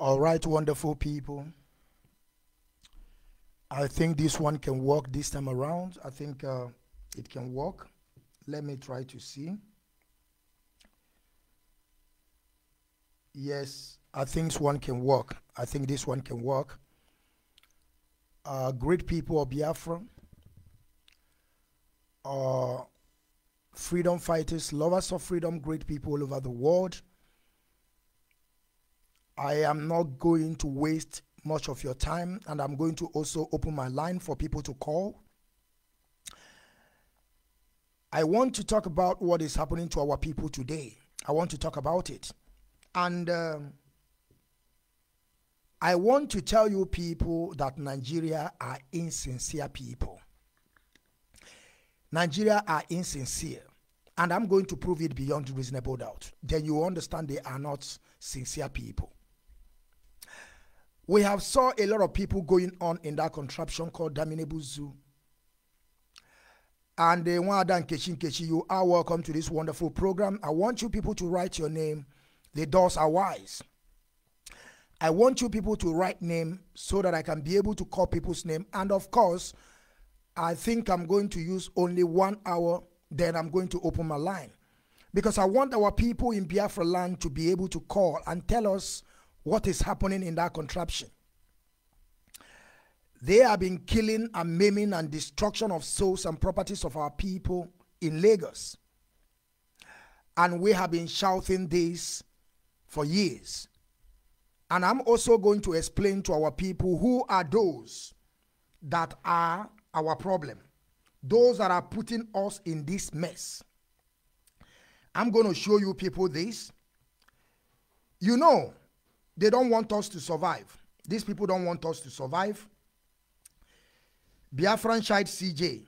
All right, wonderful people. I think this one can work this time around. I think uh, it can work. Let me try to see. Yes, I think this one can work. I think this one can work. Uh, great people of Biafra, uh, freedom fighters, lovers of freedom, great people all over the world. I am not going to waste much of your time, and I'm going to also open my line for people to call. I want to talk about what is happening to our people today. I want to talk about it. And um, I want to tell you people that Nigeria are insincere people. Nigeria are insincere. And I'm going to prove it beyond reasonable doubt. Then you understand they are not sincere people. We have saw a lot of people going on in that contraption called Daminable Zoo. And uh, Wada Nkechi Nkechi, you are welcome to this wonderful program. I want you people to write your name. The doors are wise. I want you people to write name so that I can be able to call people's name. And of course, I think I'm going to use only one hour, then I'm going to open my line. Because I want our people in Biafra land to be able to call and tell us what is happening in that contraption. They have been killing and maiming and destruction of souls and properties of our people in Lagos. And we have been shouting this for years. And I'm also going to explain to our people who are those that are our problem, those that are putting us in this mess. I'm going to show you people this. You know, they don't want us to survive. These people don't want us to survive. Biafran Child CJ,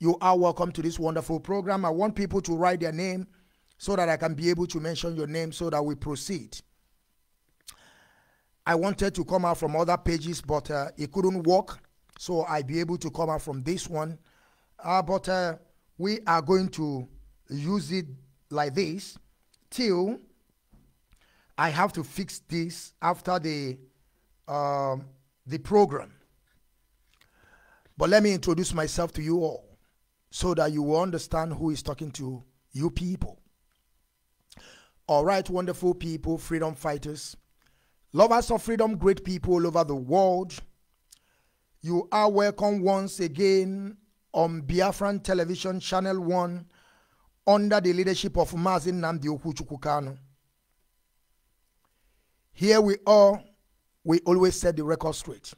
you are welcome to this wonderful program. I want people to write their name so that I can be able to mention your name so that we proceed. I wanted to come out from other pages, but uh, it couldn't work. So I be able to come out from this one. Uh, but uh, we are going to use it like this till I have to fix this after the um, the program. But let me introduce myself to you all so that you will understand who is talking to you people. All right, wonderful people, freedom fighters, lovers of freedom, great people all over the world. You are welcome once again on Biafran Television Channel 1 under the leadership of Mazin Namdi Okuchukukano. Here we are, we always set the record straight.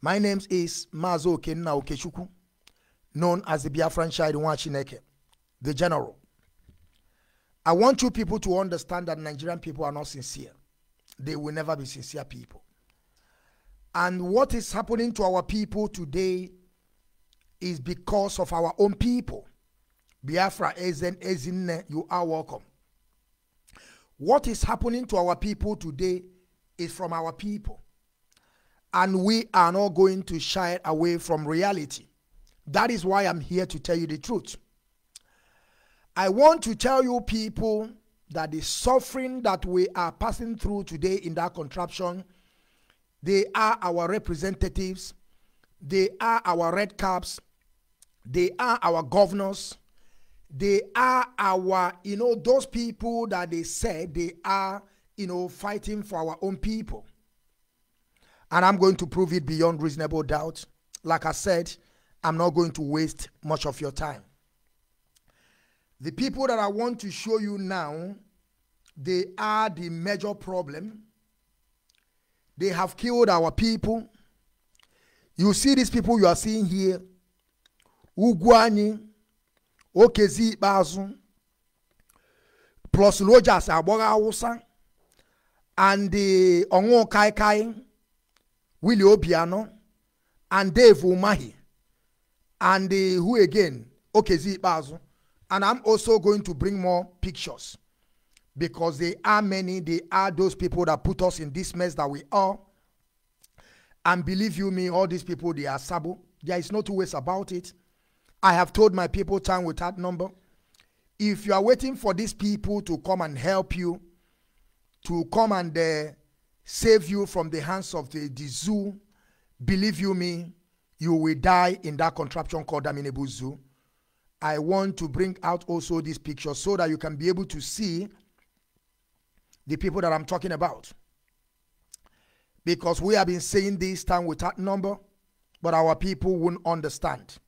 My name is Mazo Kenna Okechukwu, known as the Biafran Child Nwachineke, the general. I want you people to understand that Nigerian people are not sincere. They will never be sincere people. And what is happening to our people today is because of our own people. Biafra, Ezen, Ezinne, you are welcome. What is happening to our people today is from our people. And we are not going to shy away from reality. That is why I'm here to tell you the truth. I want to tell you people that the suffering that we are passing through today in that contraption, they are our representatives, they are our red caps, they are our governors, they are our, you know, those people that they said they are, you know, fighting for our own people. And I'm going to prove it beyond reasonable doubt. Like I said, I'm not going to waste much of your time. The people that I want to show you now, they are the major problem. They have killed our people. You see these people you are seeing here. Ugwani, Okezie Ikpeazu, plus Rojas Agbogha Hausa, and eh, the Onwo Kai Kai, Willie Obiano, and Dave Umahi, and eh, who again? Okezie Ikpeazu. And I'm also going to bring more pictures because they are many. They are those people that put us in this mess that we are. And believe you me, all these people, they are sabo. There is no two ways about it. I have told my people time without number. If you are waiting for these people to come and help you, to come and uh, save you from the hands of the, the zoo. Believe you me, you will die in that contraption called Daminebu Zoo. I want to bring out also this picture so that you can be able to see the people that I'm talking about. Because we have been saying this time without number, but our people won't understand.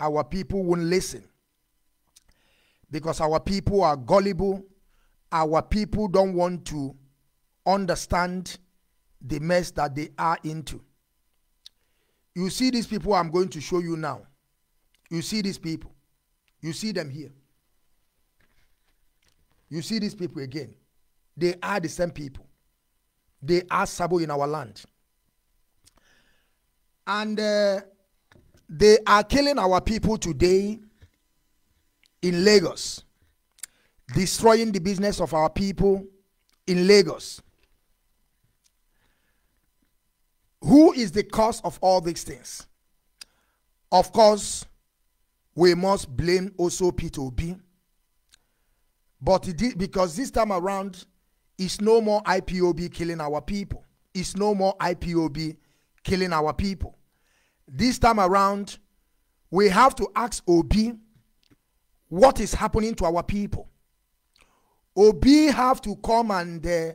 Our people won't listen. Because our people are gullible. Our people don't want to understand the mess that they are into. You see these people I'm going to show you now. You see these people. You see them here. You see these people again. They are the same people. They are Sabo in our land. And uh, they are killing our people today in Lagos, destroying the business of our people in Lagos. Who is the cause of all these things? Of course, we must blame also P2B. But because this time around, it's no more IPOB killing our people. It's no more IPOB killing our people. This time around, we have to ask Obi what is happening to our people. Obi have to come and uh,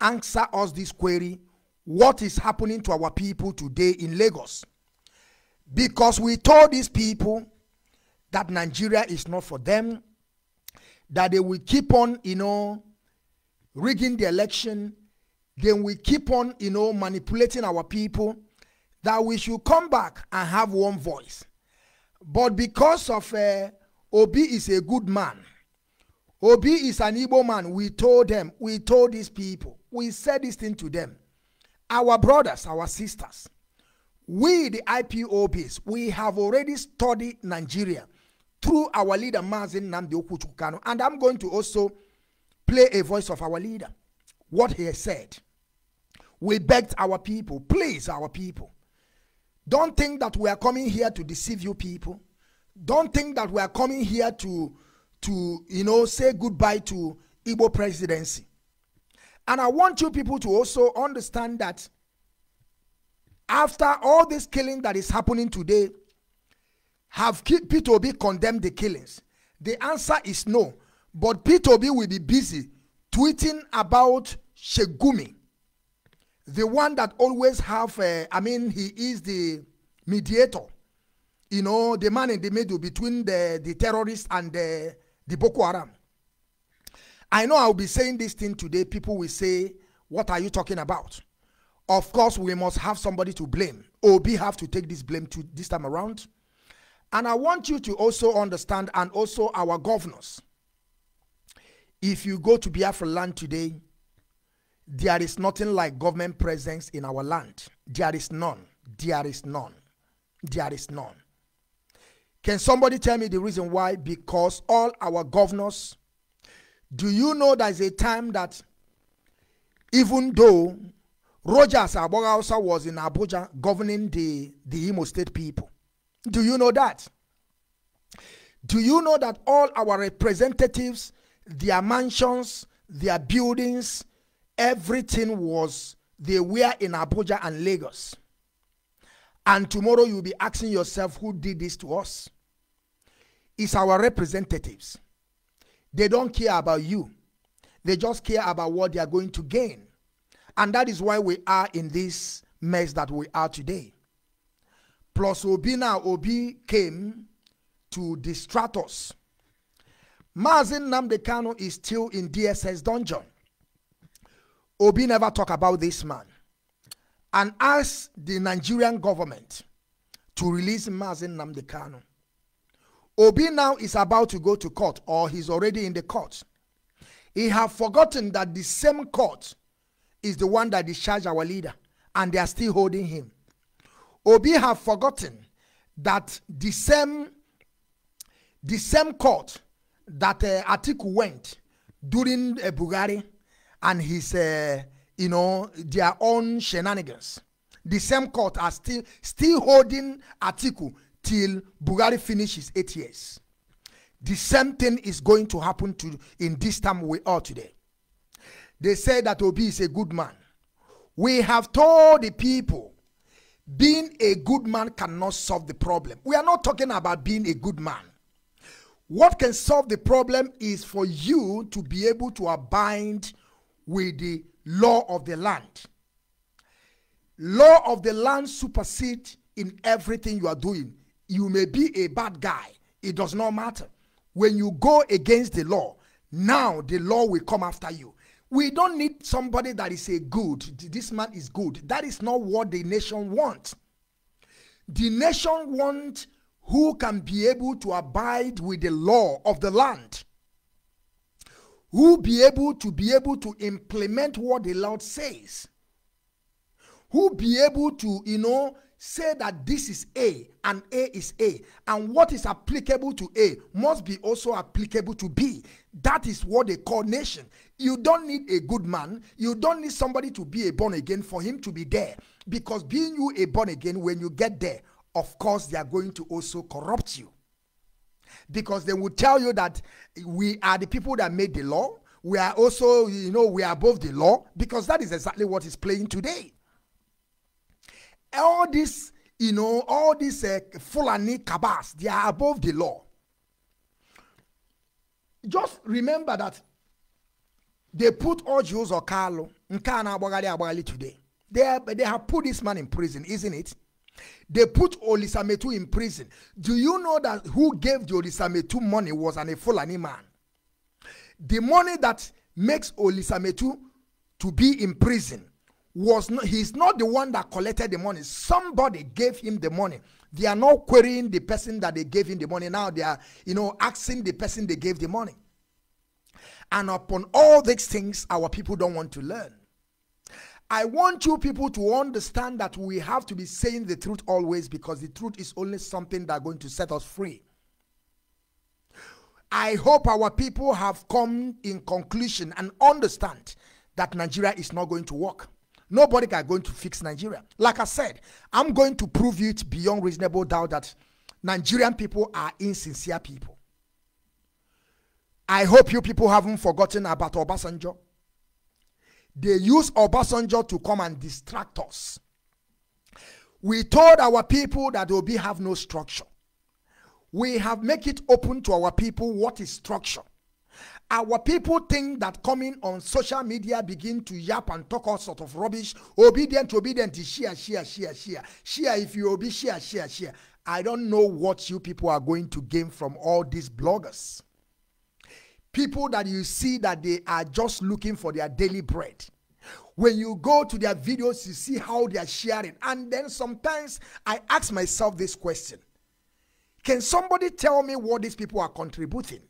answer us this query what is happening to our people today in Lagos. Because we told these people that Nigeria is not for them, that they will keep on, you know, rigging the election, then we keep on, you know, manipulating our people, that we should come back and have one voice. But because of uh, Obi is a good man, Obi is an Igbo man, we told them, we told these people, we said this thing to them. Our brothers, our sisters, we, the IPOBs, we have already studied Nigeria through our leader, Mazin Namdi Okuchukano. And I'm going to also play a voice of our leader, what he said. We begged our people, please, our people, don't think that we are coming here to deceive you people. Don't think that we are coming here to, to you know, say goodbye to Igbo presidency. And I want you people to also understand that after all this killing that is happening today, have Peter condemned the killings? The answer is no. But Peter will be busy tweeting about Sheikh Gumi, the one that always have, uh, I mean, he is the mediator, you know, the man in the middle between the, the terrorists and the, the Boko Haram. I know I'll be saying this thing today. People will say, what are you talking about? Of course, we must have somebody to blame. Obi have to take this blame to this time around. And I want you to also understand, and also our governors. If you go to Biafra land today, there is nothing like government presence in our land. There is none. There is none. There is none. Can somebody tell me the reason why? Because all our governors, do you know there's a time that even though Rogers Abogausa was in Abuja governing the, the Imo State people, do you know that? Do you know that all our representatives, their mansions, their buildings, everything was, they were in Abuja and Lagos. And tomorrow you'll be asking yourself, who did this to us? It's our representatives. They don't care about you. They just care about what they are going to gain. And that is why we are in this mess that we are today. Plus, Obi now, Obi came to distract us. Mazi Nnamdi Kanu is still in DSS dungeon. Obi never talk about this man and asked the Nigerian government to release Mazi Nnamdi Kanu. Obi now is about to go to court or he's already in the court. He have forgotten that the same court is the one that discharged our leader and they are still holding him. Obi have forgotten that the same the same court that uh, Atiku went during uh, Buhari and his, uh, you know, their own shenanigans. The same court are still still holding Atiku till Buhari finishes eight years. The same thing is going to happen to in this time we are today. They say that Obi is a good man. We have told the people being a good man cannot solve the problem. We are not talking about being a good man. What can solve the problem is for you to be able to abide with the law of the land. Law of the land supersedes in everything you are doing. You may be a bad guy, it does not matter. When you go against the law, now the law will come after you. We don't need somebody that is a good. This man is good. That is not what the nation wants. The nation wants who can be able to abide with the law of the land. Who be able to be able to implement what the Lord says. Who be able to, you know, say that this is A and A is A, and what is applicable to A must be also applicable to B. That is what they call nation. You don't need a good man, you don't need somebody to be a born again for him to be there. Because being you a born again, when you get there, of course, they are going to also corrupt you. Because they will tell you that we are the people that made the law. We are also, you know, we are above the law because that is exactly what is playing today all this, you know, all these uh, Fulani cabals, they are above the law. Just remember that they put or Carlo, Nkana Abagali Abagali today. They, are, they have put this man in prison, isn't it? They put Olisa Metuh in prison. Do you know that who gave the Olisa Metuh money was an Fulani man? The money that makes Olisa Metuh to be in prison was not he's not the one that collected the money. Somebody gave him the money. They are not querying the person that they gave him the money. Now they are you know asking the person they gave the money. And upon all these things our people don't want to learn i want you people to understand that we have to be saying the truth always because the truth is only something that's going to set us free i hope our people have come in conclusion and understand that nigeria is not going to work Nobody can going to fix Nigeria. Like I said, I'm going to prove it beyond reasonable doubt that Nigerian people are insincere people. I hope you people haven't forgotten about Obasanjo. They use Obasanjo to come and distract us. We told our people that Obi have no structure. We have make it open to our people what is structure. Our people think that coming on social media begin to yap and talk all sort of rubbish. Obedient, obedient, share, share, share, share. Share if you obey, share, share, share. I don't know what you people are going to gain from all these bloggers. People that you see that they are just looking for their daily bread. When you go to their videos, you see how they are sharing. And then sometimes I ask myself this question Can somebody tell me what these people are contributing?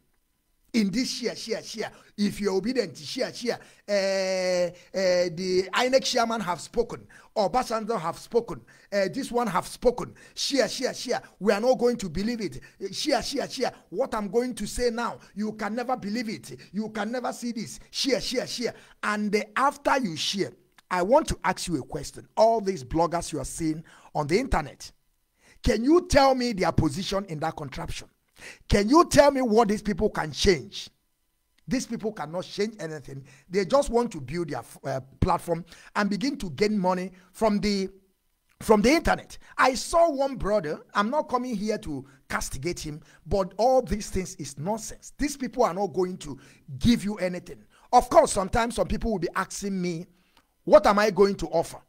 In this share, share, share. If you're obedient, share, share. Uh, uh, the INEC chairman have spoken, Obasanjo have spoken. Uh, this one have spoken. Share, share, share. We are not going to believe it. Share, share, share. What I'm going to say now, you can never believe it. You can never see this. Share, share, share. And after you share, I want to ask you a question. All these bloggers you are seeing on the internet, can you tell me their position in that contraption? Can you tell me what these people can change? These people cannot change anything. They just want to build their uh, platform and begin to gain money from the from the internet. I saw one brother. I'm not coming here to castigate him, but all these things is nonsense. These people are not going to give you anything. Of course, sometimes some people will be asking me, "What am I going to offer?"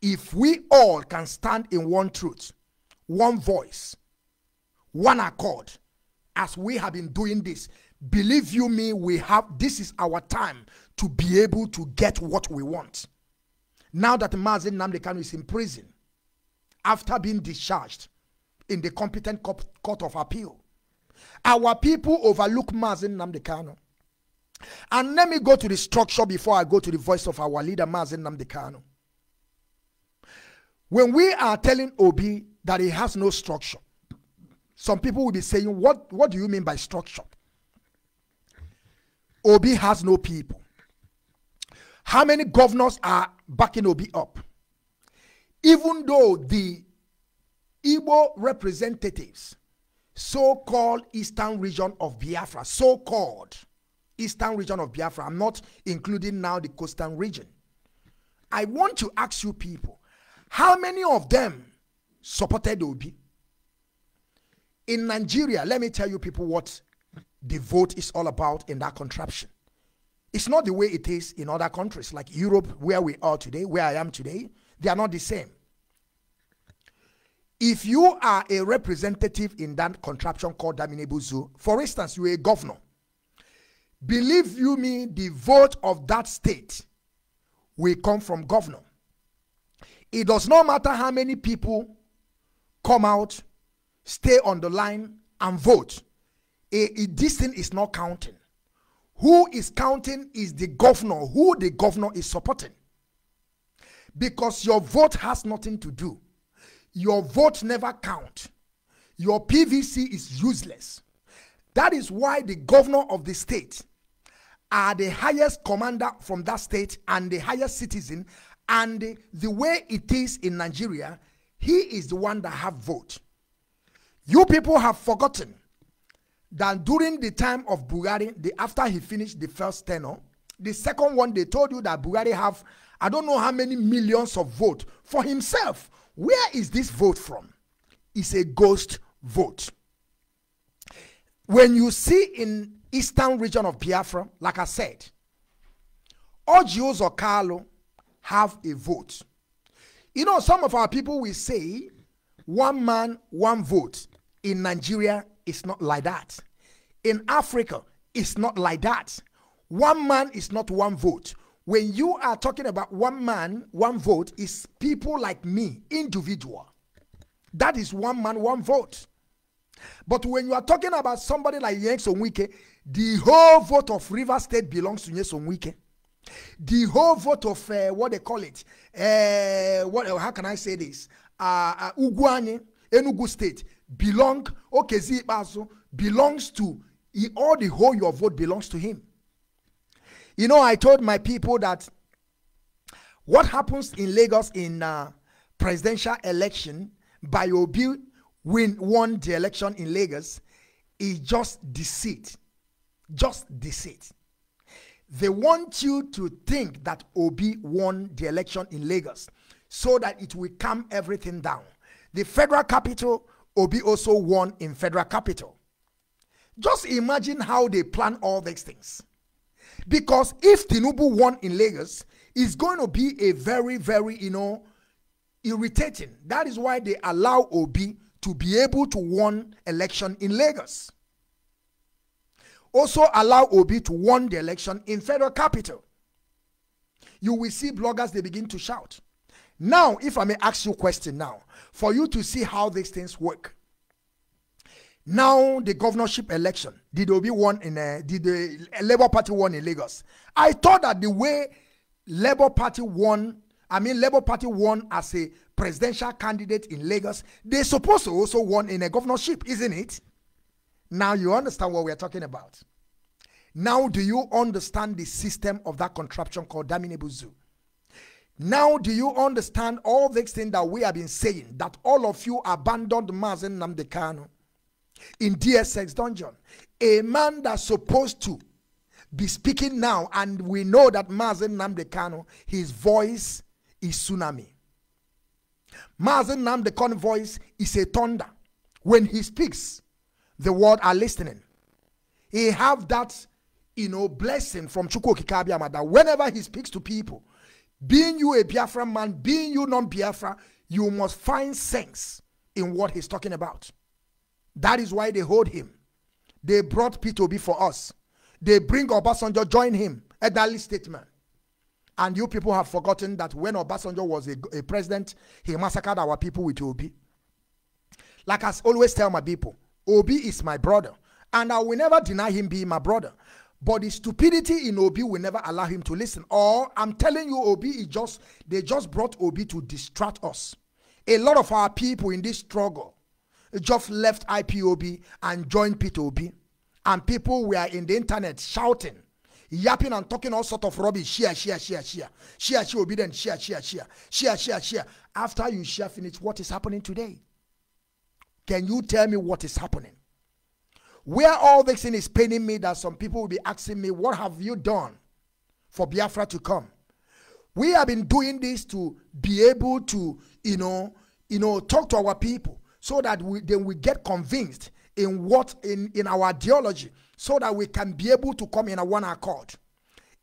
If we all can stand in one truth, one voice, one accord as we have been doing this. Believe you me we have this is our time to be able to get what we want. Now that Mazin Namdekan is in prison after being discharged in the competent court of appeal our people overlook Mazi Nnamdi Kanu and let me go to the structure before I go to the voice of our leader Mazi Nnamdi Kanu when we are telling Obi that he has no structure some people will be saying, what, what do you mean by structure? Obi has no people. How many governors are backing Obi up? Even though the Igbo representatives, so called Eastern region of Biafra, so called Eastern region of Biafra, I'm not including now the coastal region. I want to ask you people, how many of them supported Obi? In Nigeria, let me tell you people what the vote is all about in that contraption. It's not the way it is in other countries like Europe, where we are today, where I am today. They are not the same. If you are a representative in that contraption called Daminebuzu, for instance, you're a governor, believe you me, the vote of that state will come from governor. It does not matter how many people come out, stay on the line, and vote. A, a, this thing is not counting. Who is counting is the governor, who the governor is supporting. Because your vote has nothing to do. Your vote never count. Your PVC is useless. That is why the governor of the state are the highest commander from that state and the highest citizen. And the, the way it is in Nigeria, he is the one that have vote. You people have forgotten that during the time of Buhari, the, after he finished the first tenure, the second one they told you that Buhari have I don't know how many millions of vote for himself. Where is this vote from? It's a ghost vote. When you see in eastern region of Biafra, like I said, Ogios or Carlo have a vote. You know, some of our people will say one man, one vote. In Nigeria, it's not like that. In Africa, it's not like that. One man is not one vote. When you are talking about one man, one vote, is people like me, individual. That is one man, one vote. But when you are talking about somebody like Nyesom Wike, the whole vote of River State belongs to Nyesom Wike. The whole vote of uh, what they call it, uh, what? How can I say this? Uh, uh, Ugwuanyi, Enugu State belong. Okezi Basu belongs to all the whole your vote belongs to him. You know, I told my people that what happens in Lagos in uh, presidential election by Obi win won the election in Lagos is just deceit. Just deceit. They want you to think that Obi won the election in Lagos so that it will calm everything down. The federal capital, Obi also won in federal capital. Just imagine how they plan all these things. Because if Tinubu won in Lagos, it's going to be a very, very, you know, irritating. That is why they allow Obi to be able to win election in Lagos. Also allow Obi to win the election in federal capital. You will see bloggers, they begin to shout. Now, if I may ask you a question now, for you to see how these things work. Now the governorship election, did Obi won in a, did the Labour Party won in Lagos? I thought that the way Labour Party won, I mean Labour Party won as a presidential candidate in Lagos, they supposed to also won in a governorship, isn't it? Now you understand what we're talking about. Now do you understand the system of that contraption called Daminebuzu? Now do you understand all these things that we have been saying, that all of you abandoned Mazi Nnamdi Kanu? in DSS dungeon. A man that's supposed to be speaking now, and we know that Mazi Nnamdi Kanu, his voice is tsunami. Mazi Nnamdi Kanu voice is a thunder. When he speaks, the world are listening. He have that, you know, blessing from Chukwu Okike Abiama that whenever he speaks to people, being you a Biafra man, being you non-Biafra, you must find sense in what he's talking about. That is why they hold him. They brought P2B for us. They bring Obasanjo, join him. Elderly statement. And you people have forgotten that when Obasanjo was a, a president, he massacred our people with Obi. Like I always tell my people, Obi is my brother. And I will never deny him being my brother. But the stupidity in Obi will never allow him to listen. Or I'm telling you, Obi is just, they just brought Obi to distract us. A lot of our people in this struggle, just left IPOB and joined P2B. And people were in the internet shouting, yapping and talking all sort of rubbish. Share, share, share, share. Share, share, obedient. Share, share, share. Share, share, share. After you share finish, what is happening today? Can you tell me what is happening? Where all this thing is paining me that some people will be asking me, what have you done for Biafra to come? We have been doing this to be able to, you know, you know, talk to our people so that we then we get convinced in what in, in our ideology so that we can be able to come in a one accord.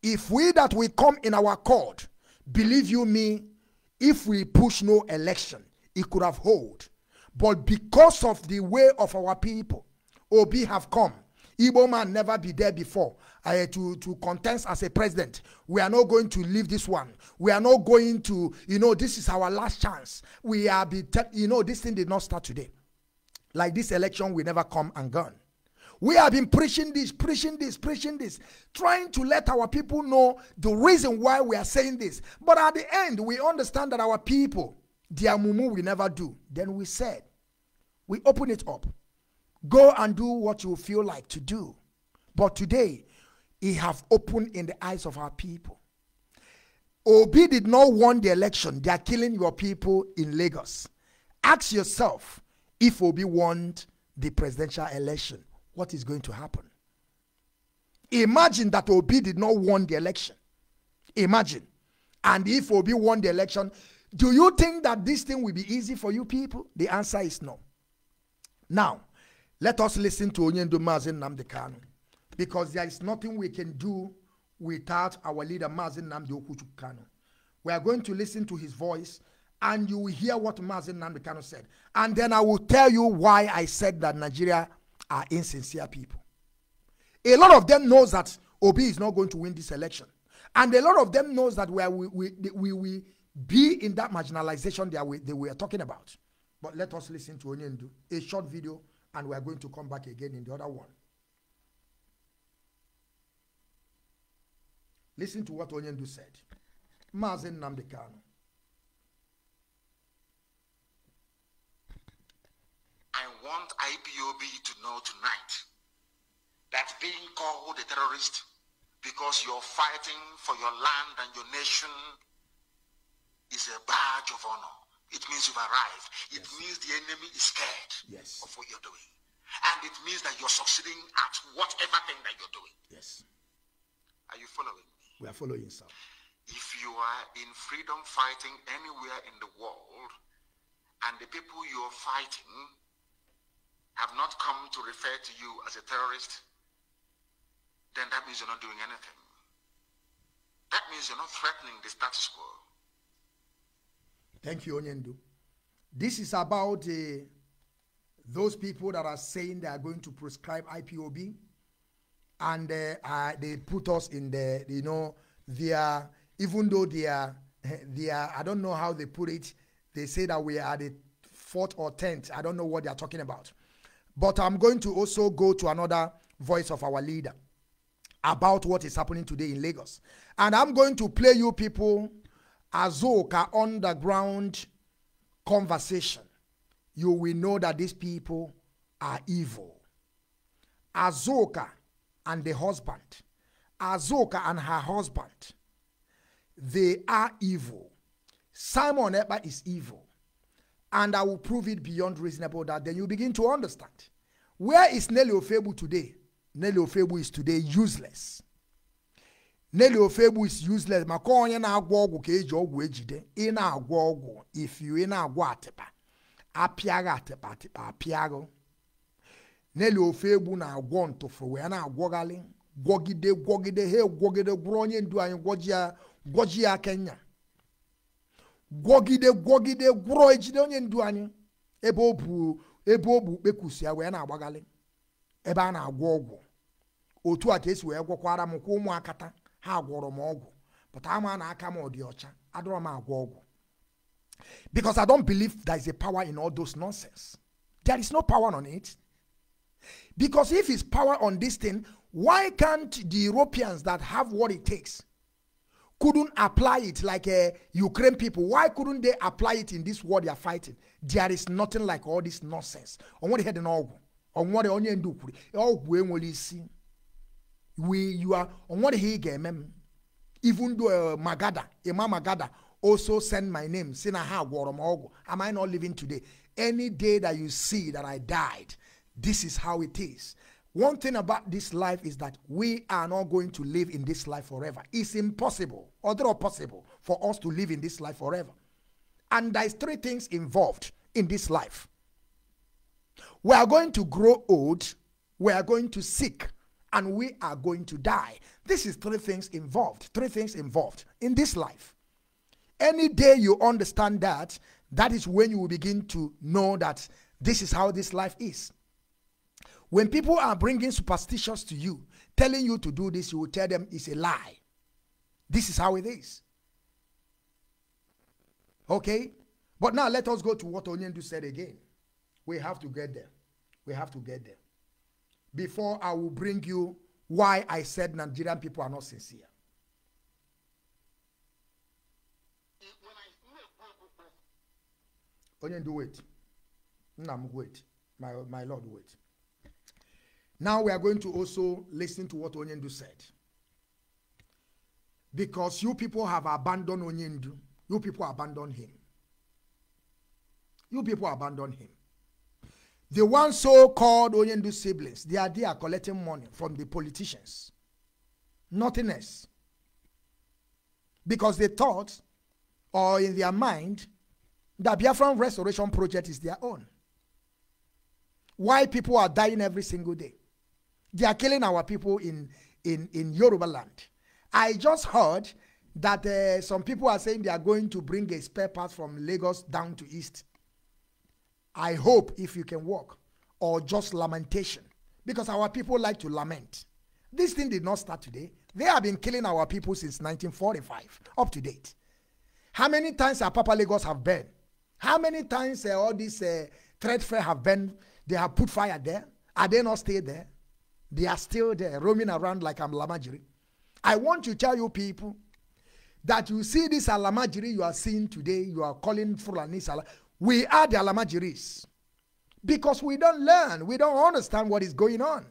If we that we come in our accord, believe you me, if we push no election, it could have hold. But because of the way of our people, Obi have come. Igbo man never be there before uh, to, to contest as a president. We are not going to leave this one. We are not going to, you know, this is our last chance. We are, be you know, this thing did not start today. Like this election will never come and gone. We have been preaching this, preaching this, preaching this, trying to let our people know the reason why we are saying this. But at the end, we understand that our people, their mumu we never do. Then we said, we open it up. Go and do what you feel like to do. But today, he have opened in the eyes of our people. Obi did not won the election. They are killing your people in Lagos. Ask yourself if Obi won the presidential election, what is going to happen? Imagine that Obi did not won the election. Imagine. And if Obi won the election, do you think that this thing will be easy for you people? The answer is no. Now, let us listen to Onyendu Mazin Namdekanu because there is nothing we can do without our leader Mazi Nnamdi. We are going to listen to his voice and you will hear what Mazi Nnamdi Kanu said. And then I will tell you why I said that Nigeria are insincere people. A lot of them knows that Obi is not going to win this election. And a lot of them knows that we, we, we, we, be in that marginalization that we, that we are talking about. But let us listen to Onyendu, a short video, and we are going to come back again in the other one. Listen to what Onyendu said. Mazi Nnamdi Kanu. I want IPOB to know tonight that being called a terrorist because you're fighting for your land and your nation is a badge of honor. It means you've arrived. It Yes. means the enemy is scared Yes. of what you're doing. And it means that you're succeeding at whatever thing that you're doing. Yes, Are you following me? we are following, sir. If you are in freedom fighting anywhere in the world, and the people you're fighting have not come to refer to you as a terrorist, then that means you're not doing anything. That means you're not threatening the status quo. Thank you, Onyendu. This is about uh, those people that are saying they are going to prescribe IPOB, and uh, uh, they put us in the, you know, they are, even though they are, they are, I don't know how they put it, they say that we are the fourth or tenth. I don't know what they are talking about. But I'm going to also go to another voice of our leader about what is happening today in Lagos. And I'm going to play you people Azoka underground conversation. You will know that these people are evil. Azoka and the husband, Azoka and her husband, they are evil. Simon Eber is evil. And I will prove it beyond reasonable doubt. Then you begin to understand. Where is Nelly Ofebu today? Nelly Ofebu is today useless. Nelly Ofebu is useless. Maka onye na-agwọ ọgwụ ka eji ọgwụ ejide ị na-agwọ ọgwụ. If you ị na-agwọ atịkpa apịaghị atịkpa atịkpa apịaghị Nelly Ofebu na-agwọ ntụfu wee na-agwọghalị. Gwọgide gwọgide. Ha gwọgide gwụrụ onye ndu anyị gwọji ya Kenya. Gwọgide gwọgide gwụrụ ejide onye ndu anyị. Ebe o bu ebe o bu kpekusi ya wee na-agbaghalị ebe a na-agwọ ọgwụ. Otu a ka esi wee gwọkwara m kwa ụmụakata ha gwọrọ m ọgwụ pụta ama na aka m ọ dị ọcha adọrọ m agwọ ọgwụ because i don't believe there is a power in all those nonsense there is no power on it because if it's power on this thing why can't the europeans that have what it takes couldn't apply it like uh, Ukraine people. Why couldn't they apply it in this war they are fighting? There is nothing like all this nonsense. On what had in ọgwụ on what isi we you are on what he ga-eme m even though uh, Magada Imam Magada also send my name si na ha am I not living today any day that you see that I died this is how it is one thing about this life is that we are not going to live in this life forever. It's impossible, although possible, for us to live in this life forever. And there's three things involved in this life. We are going to grow old, we are going to sick, and we are going to die. This is three things involved. Three things involved in this life. Any day you understand that, that is when you will begin to know that this is how this life is. When people are bringing superstitions to you, telling you to do this, you will tell them it's a lie. This is how it is. Okay? But now let us go to what Onyendu said again. We have to get there. We have to get there. Before I will bring you why I said Nigerian people are not sincere. Onyendu, wait. Nam, wait. My, my Lord, wait. Now we are going to also listen to what Onyendu said. Because you people have abandoned Onyendu. You people abandoned him. You people abandoned him. The one so-called Onyendu siblings, they are there collecting money from the politicians. Nothing else. Because they thought, or in their mind, that Biafran Restoration Project is their own. Why people are dying every single day? They are killing our people in, in, in Yoruba land. I just heard that uh, some people are saying they are going to bring a spare part from Lagos down to East. I hope if you can walk or just lamentation because our people like to lament. This thing did not start today. They have been killing our people since 1945 up to date. How many times have Papa Lagos have been? How many times uh, all these uh, threat fair have been? They have put fire there. Are they not still there? They are still there, roaming around like I'm Lamajiri. I want to tell you people that you see this Alamajiri you are seeing today, you are calling Fulani Salah. We are the Alamajiris. Because we don't learn, we don't understand what is going on.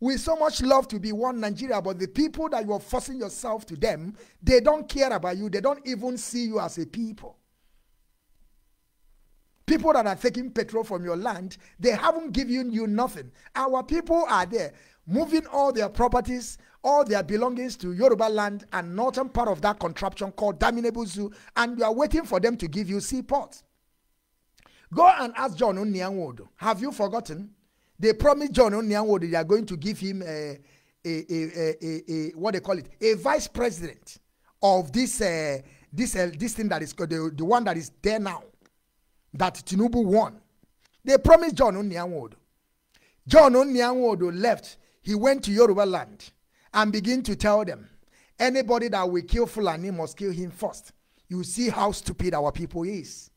We so much love to be one Nigeria, but the people that you are forcing yourself to them, they don't care about you. They don't even see you as a people. People that are taking petrol from your land, they haven't given you nothing. Our people are there, moving all their properties, all their belongings to Yoruba land and northern part of that contraption called Daminabuzu, and you are waiting for them to give you seaports. Go and ask John Onyanwodo. Have you forgotten? They promised John Onyanwodo they are going to give him a, a, a, a, a, what they call it, a vice president of this uh, this uh, this thing that is the, the one that is there now that Tinubu won. They promised John Onyanwodo. John Onyanwodo left. He went to Yoruba land and begin to tell them, anybody that will kill Fulani must kill him first. You see how stupid our people is.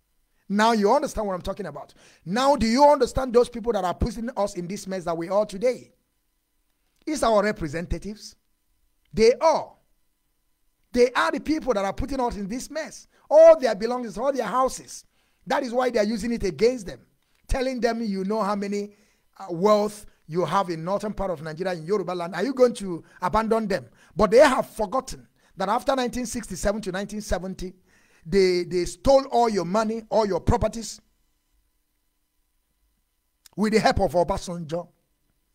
Now you understand what I'm talking about. Now do you understand those people that are putting us in this mess that we are today? It's our representatives. They are. They are the people that are putting us in this mess. All their belongings, all their houses. That is why they are using it against them. Telling them you know how many uh, wealth you have in northern part of Nigeria in Yoruba land, are you going to abandon them? But they have forgotten that after 1967 to 1970, they, they stole all your money, all your properties with the help of Obasanjo.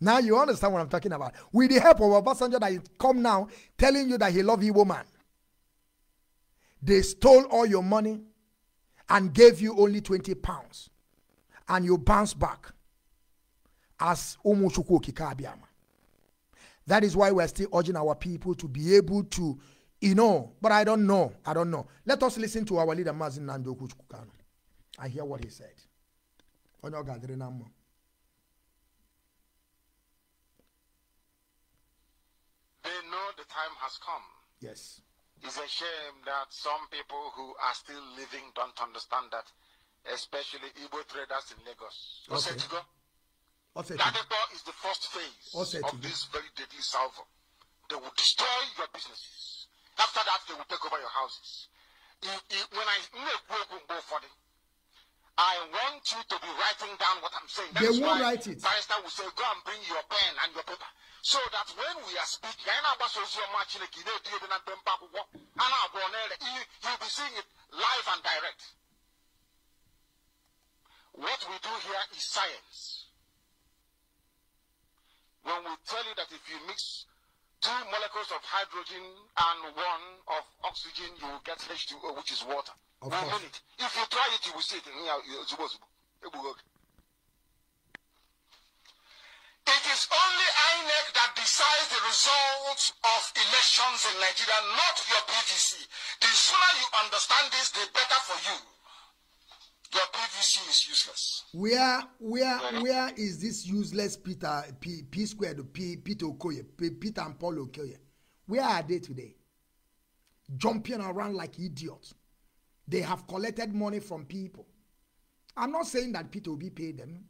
Now you understand what I'm talking about. With the help of Obasanjo that come now telling you that he love you woman. They stole all your money and gave you only 20 pounds. And you bounce back as Umuchukwu Kikabiama. That is why we're still urging our people to be able to, you know, but I don't know. I don't know. Let us listen to our leader, Mazin Nandoku Chukukano. I hear what he said. Onyo gathering number. They know the time has come. Yes. It's a shame that some people who are still living don't understand that, especially Igbo traders in Lagos. Okay. It? That is the first phase of this very deadly salvo. They will destroy your businesses. After that, they will take over your houses. When I make go for them, I want you to be writing down what I'm saying. They That's won't write it. Barrister will say, go and bring your pen and your paper. So that when we are speaking, they it You'll be seeing it live and direct. What we do here is science. When we tell you that if you mix two molecules of hydrogen and one of oxygen, you will get H2O, which is water. Of we course. mean it. If you try it, you will see it. Egbugo oge. It is only INEC that decides the results of elections in Nigeria, not your PVC. The sooner you understand this, the better for you. Your PVC is useless. Where where uh, where is this useless Peter P, P squared P Peter Okoye P, Peter and Paul Okoye? Where are they today? Jumping around like idiots. They have collected money from people. I'm not saying that Peter Obi paid them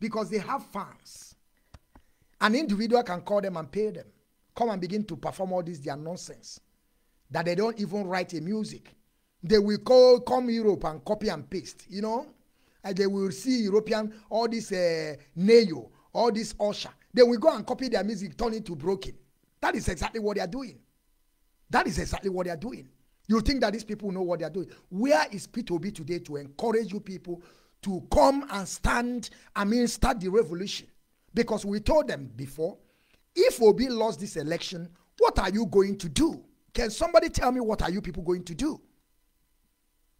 because they have fans. An individual can call them and pay them. Come and begin to perform all this their nonsense. That they don't even write a music. They will call come Europe and copy and paste, you know. And they will see European all this uh, Ne-Yo, all this Usher. They will go and copy their music, turn it to broken. That is exactly what they are doing. That is exactly what they are doing. You think that these people know what they are doing? Where is P2B today to encourage you people to come and stand, I mean, start the revolution? Because we told them before, if Obi lost this election, what are you going to do? Can somebody tell me what are you people going to do?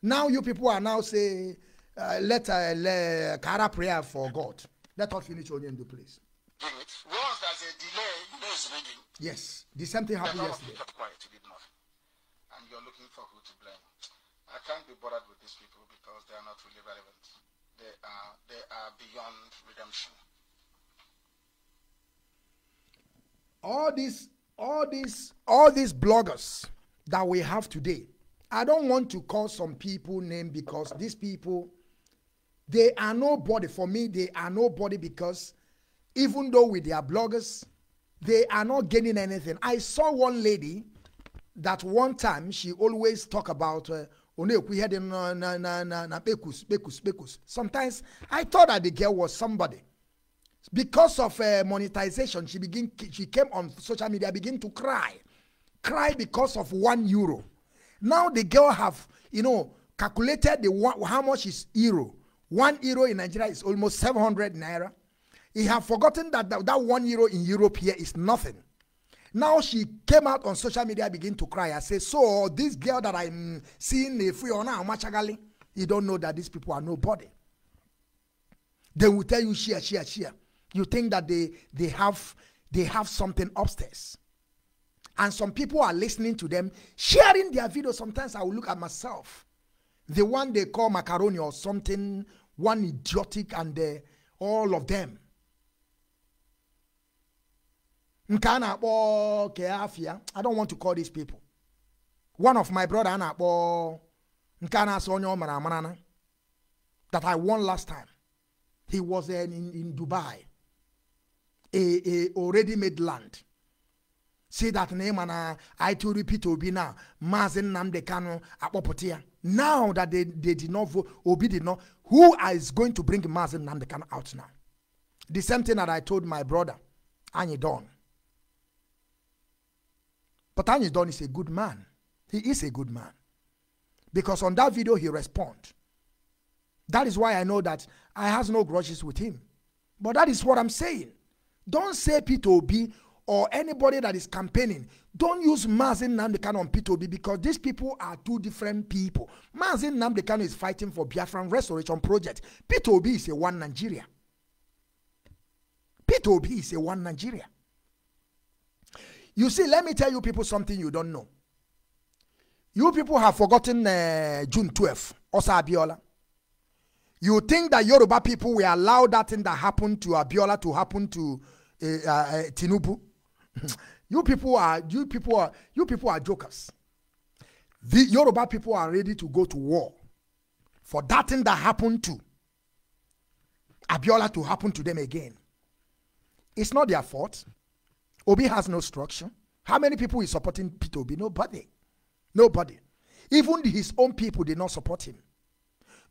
Now you people are now say, uh, let uh, le, Kara prayer for God. Let us finish Onyendu, please. Doing it. Once there's a delay, you know it's ringing. Yes, the same thing happened a lot of you yesterday. kept quiet, you did nothing. And you're looking for who to blame. I can't be bothered with these people because they are not really relevant. They are they are beyond redemption. all these all these all these bloggers that we have today i don't want to call some people name because these people they are nobody. For me they are nobody because even though with their bloggers they are not gaining anything. I saw one lady that one time she always talk about uh, "Onekwu ihe dị na na na na kpekus kpekus." sometimes i thought that the girl was somebody. Because of uh, monetization she begin she came on social media begin to cry. Cry because of one euro now the girl have you know calculated the one, how much is euro. One euro in nigeria is almost 700 naira. He have forgotten that, that that one euro in europe here is nothing. Now she came out on social media begin to cry. I say so this girl that i'm seeing a free on machagali you don't know that these people are nobody. They will tell you share share share. You think that they they have they have something upstairs and some people are listening to them sharing their videos. Sometimes i will look at myself. The one they call macaroni or something one idiotic and uh, all of them. I don't want to call these people. One of my brother that i won last time. He was uh, in, in dubai. A, a already made land say that na ịma na i to repeat obi na maazi nnamdi kanu now that they, they did not vote obi did not who is going to bring maazi nnamdi out now? The same thing that i told my brother anyi don. But anyi don is a good man. He is a good man. Because on that video he respond. That is why i know that i has no grudges with him. But that is what i'm saying. Don't say Peter Obi or anybody that is campaigning. Don't use Mazi Nnamdi Kanu on Peter Obi because these people are two different people. Mazi Nnamdi Kanu is fighting for Biafran Restoration Project. Peter Obi is a one Nigeria. Peter Obi is a one Nigeria. You see, let me tell you people something you don't know. You people have forgotten uh, June 12th, Osa Abiola. You think that Yoruba people will allow that thing that happened to Abiola to happen to uh, uh, Tinubu? you people are you people are you people are jokers. The Yoruba people are ready to go to war for that thing that happened to Abiola to happen to them again. It's not their fault. Obi has no structure. How many people is supporting Peter Obi? Nobody. Nobody. Even his own people did not support him.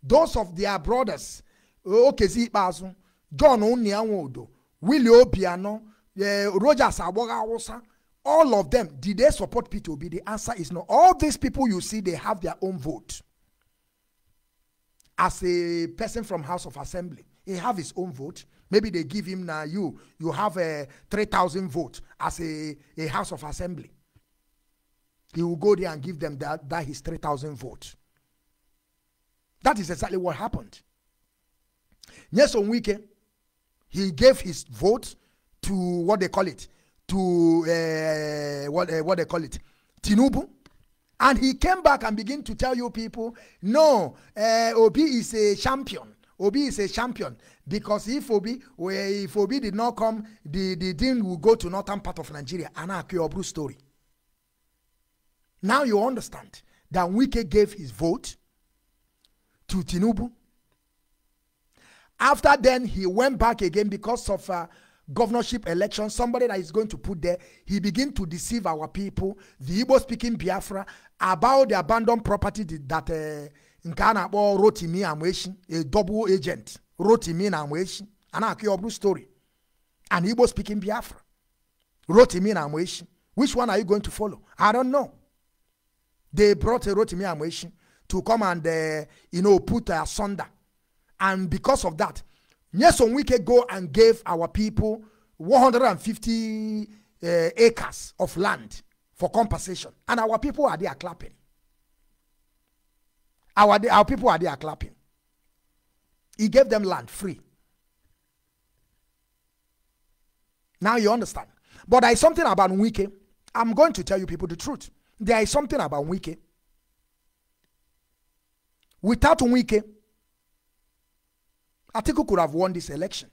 Those of their brothers, Okezie Ikpeazu, John Nnia Nwodo, Willie Obiano, uh, Rogers Agboga all of them, did they support Peter? The answer is no. All these people you see, they have their own vote. As a person from House of Assembly, he have his own vote. Maybe they give him now you you have a three thousand vote as a, a House of Assembly. He will go there and give them that, that his three thousand vote. That is exactly what happened. Yes, on weekend, he gave his vote to what they call it, to uh, what uh, what they call it, Tinubu, and he came back and began to tell you people, no, uh, Obi is a champion. Obi is a champion because if Obi if Obi did not come, the the thing will go to northern part of Nigeria. And I Obru story. Now you understand that Wike gave his vote to Tinubu. After then, he went back again because of uh, governorship election. Somebody that is going to put there, he began to deceive our people, the Igbo speaking Biafra, about the abandoned property that uh, nke a na-akpọ Rotimi Amaechi, a double agent, Rotimi na Amaechi. A na-akọ ya ọ bụrụ story. An Igbo speaking Biafra. Rotimi na Amaechi. Which one are you going to follow? I don't know. They brought a Rotimi Amaechi to come and uh, you know put asunder. And because of that, Nyesom Wike go and gave our people 150 uh, acres of land for compensation. And our people are there clapping. Our, our people are there clapping. He gave them land free. Now you understand. But there is something about Wike. I'm going to tell you people the truth. There is something about Wike. Without Wike, Atiku could have won this election.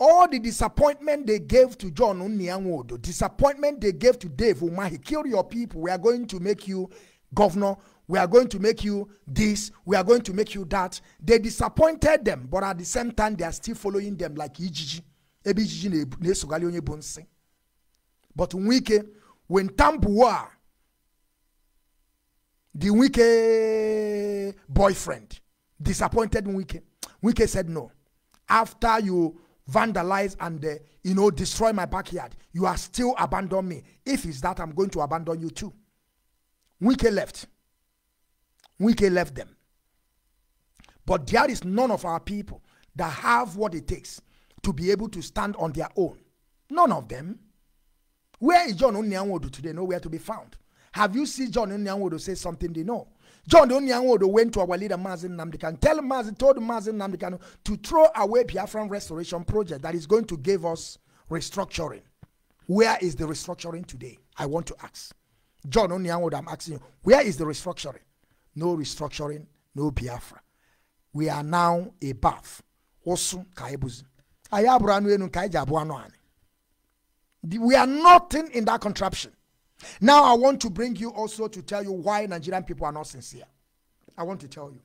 All the disappointment they gave to John Unnianwodo, disappointment they gave to Dave Umahi, kill your people. We are going to make you governor. We are going to make you this. We are going to make you that. They disappointed them, but at the same time, they are still following them like Ijiji. Ebi Ijiji na-esogali onye bụ nsị. But Nwike, when Tambuwa, the Wike boyfriend disappointed Wike. Wike said no. After you vandalize and uh, you know destroy my backyard, you are still abandon me. If it's that, I'm going to abandon you too. Wike left. Wike left them. But there is none of our people that have what it takes to be able to stand on their own. None of them. Where is John Nnia Nwodo today? Nowhere to be found. Have you seen John Nnia Nwodo say something they know? John Nnia Nwodo went to our leader Mazi Nnamdi Kanu, tell Mazin, told Mazi Nnamdi Kanu to throw away Biafran restoration project that is going to give us restructuring. Where is the restructuring today? I want to ask. John Nnia Nwodo, I'm asking you, where is the restructuring? No restructuring, no Biafra. We are now a bath. Kaibuzi. We are nothing in that contraption. Now, I want to bring you also to tell you why Nigerian people are not sincere. I want to tell you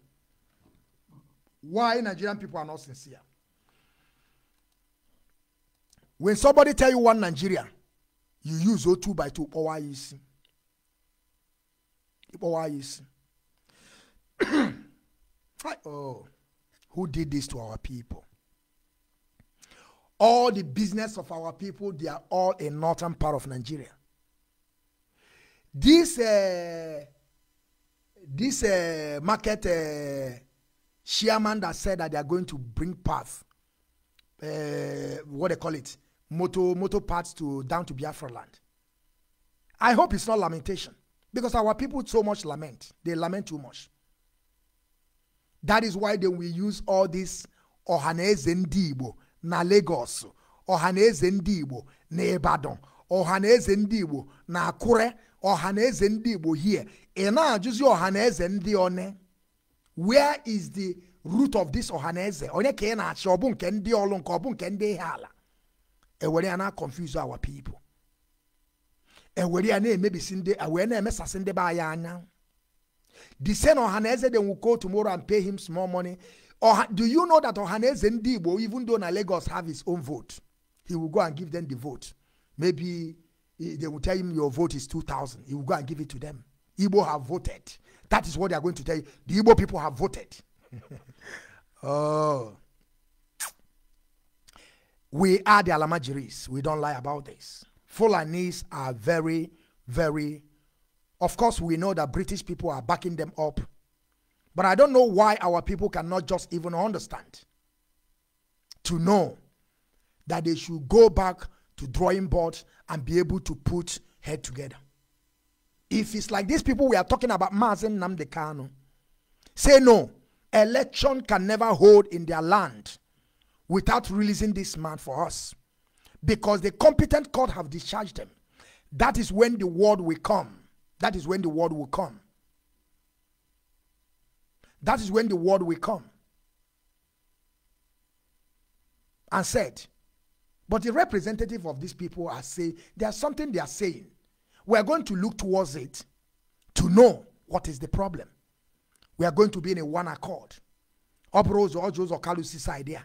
why Nigerian people are not sincere. When somebody tell you one Nigeria, you use O2 by 2 or why is why is oh who did this to our people? All the business of our people, they are all in northern part of Nigeria this uh, this uh, market uh, chairman that said that they are going to bring path uh, what they call it moto moto parts to down to biafra land. I hope it's not lamentation because our people so much lament. They lament too much. That is why then we use all this ọhaneze ndị igbo na lagos ọhaneze ndị igbo na ibadan ọhaneze ndị igbo na akure ọha na eze ndị igbo here ị na-ajụzi ọha ndị one? Where is the root of this ọha onye ka ị na-achị? Ọ bụ nke ndị ọlụ nke ọ bụ nke ndị ihe ala? Ewere ya na confuse our people. Ewere ya na-emebisi ndị wee na-emesasị ndị be anyị anya. The same ọha na eze tomorrow and pay him small money. Ọha do you know that ọha ndị igbo even though na lagos have his own vote he will go and give them the vote. Maybe they will tell him your vote is 2,000. He will go and give it to them. Igbo have voted. That is what they are going to tell you. The Igbo people have voted. oh. We are the Alamajiris. We don't lie about this. Fulanis are very, very. Of course, we know that British people are backing them up. But I don't know why our people cannot just even understand to know that they should go back to drawing board and be able to put head together. If it's like these people we are talking about, Mazen Namdekano, say no, election can never hold in their land without releasing this man for us. Because the competent court have discharged them. That is when the word will come. That is when the word will come. That is when the word will come. And said, but the representative of these people are saying there's something they are saying. We are going to look towards it to know what is the problem. We are going to be in a one accord. Obrose Ojos Okalu this idea.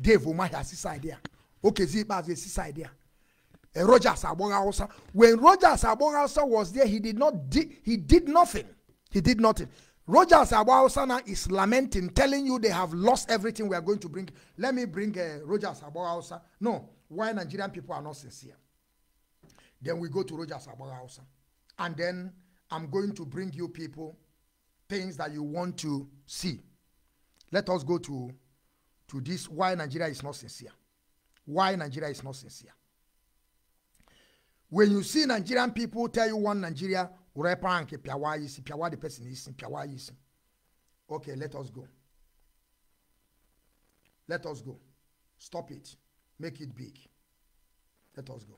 Dave Umahi this idea. Okay, Ziba this idea. Uh, Rogers Aboga When Rogers Aboga was there, he did not di- he did nothing. He did nothing. Rogers Aboga is lamenting, telling you they have lost everything. We are going to bring. Let me bring uh, Rogers Aboga No, why Nigerian people are not sincere. Then we go to Rogers Aboga and then I'm going to bring you people things that you want to see. Let us go to to this why Nigeria is not sincere. Why Nigeria is not sincere. When you see Nigerian people tell you one Nigeria, piawa the person is piawa is. Okay, let us go. Let us go. Stop it. Make it big. Let us go.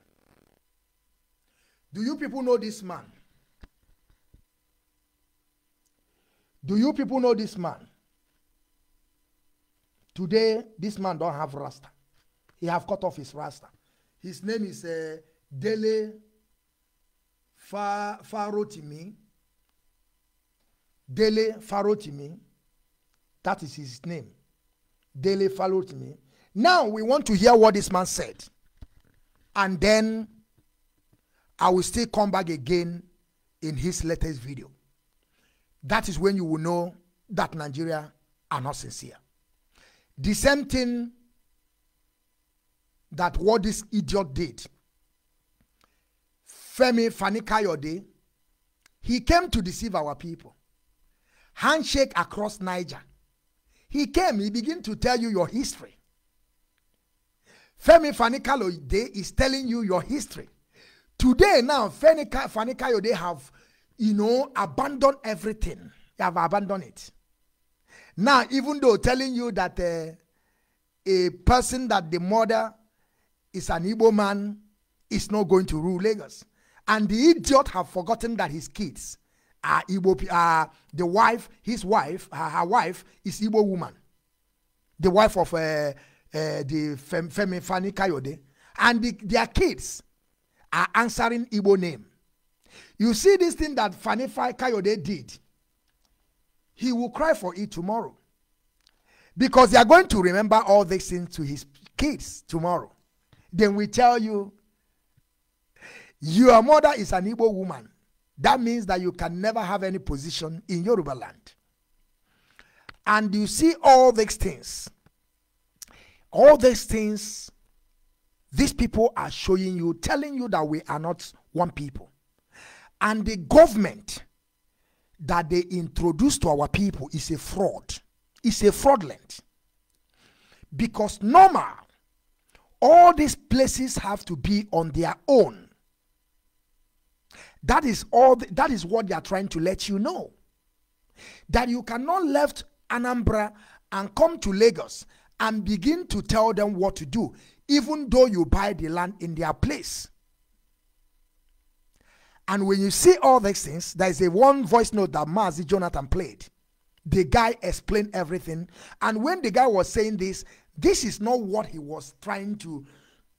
Do you people know this man? Do you people know this man? Today, this man don't have rasta. He have cut off his rasta. His name is uh, Dele Fa Farotimi. Dele Farotimi. That is his name. Dele Farotimi. Now we want to hear what this man said. And then I will still come back again in his latest video. That is when you will know that Nigeria are not sincere. The same thing that what this idiot did. Femi Fani-Kayode, he came to deceive our people. Handshake across Niger. He came, he began to tell you your history. Femi Fani-Kayode is telling you your history. Today now, Femi Fani-Kayode have, you know, abandoned everything. They have abandoned it. Now, even though telling you that uh, a person that the mother is an Igbo man is not going to rule Lagos. And the idiot have forgotten that his kids are Igbo, uh, the wife, his wife, uh, her wife is Igbo woman. The wife of uh, uh, the Fem, Femi Fani Kayode. And the, their kids are answering Igbo name. You see this thing that Fani Kayode did he will cry for it tomorrow. Because they are going to remember all these things to his kids tomorrow. Then we tell you, your mother is an Igbo woman. That means that you can never have any position in Yoruba land. And you see all these things. All these things, these people are showing you, telling you that we are not one people. And the government that they introduce to our people is a fraud. It's a fraudulent. Because normal, all these places have to be on their own. That is all. The, that is what they are trying to let you know. That you cannot left Anambra and come to Lagos and begin to tell them what to do, even though you buy the land in their place. And when you see all these things, there is a one voice note that Mazi Jonathan played. The guy explained everything. And when the guy was saying this, this is not what he was trying to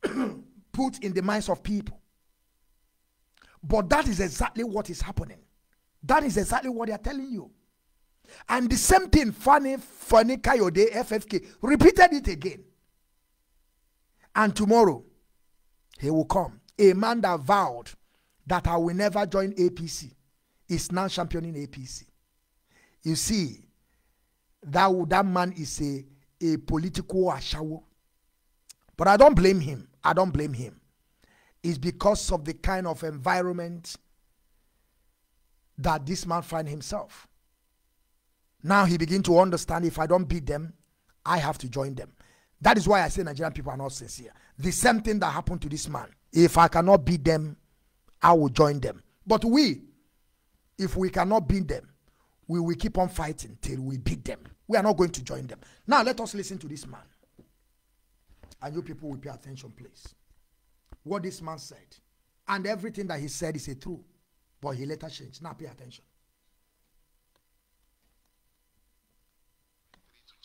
put in the minds of people. But that is exactly what is happening. That is exactly what they are telling you. And the same thing, Fani, Fani Kayode, FFK, repeated it again. And tomorrow, he will come. A man that vowed that I will never join APC is now championing APC. You see, that, that man is a, a political ashawo. But I don't blame him. I don't blame him. It's because of the kind of environment that this man find himself. Now he begin to understand if I don't beat them, I have to join them. That is why I say Nigerian people are not sincere. The same thing that happened to this man. If I cannot beat them, I will join them. But we, if we cannot beat them, we will keep on fighting till we beat them. We are not going to join them. Now let us listen to this man. And you people will pay attention, please. What this man said. And everything that he said is a true. But he later changed. Now pay attention.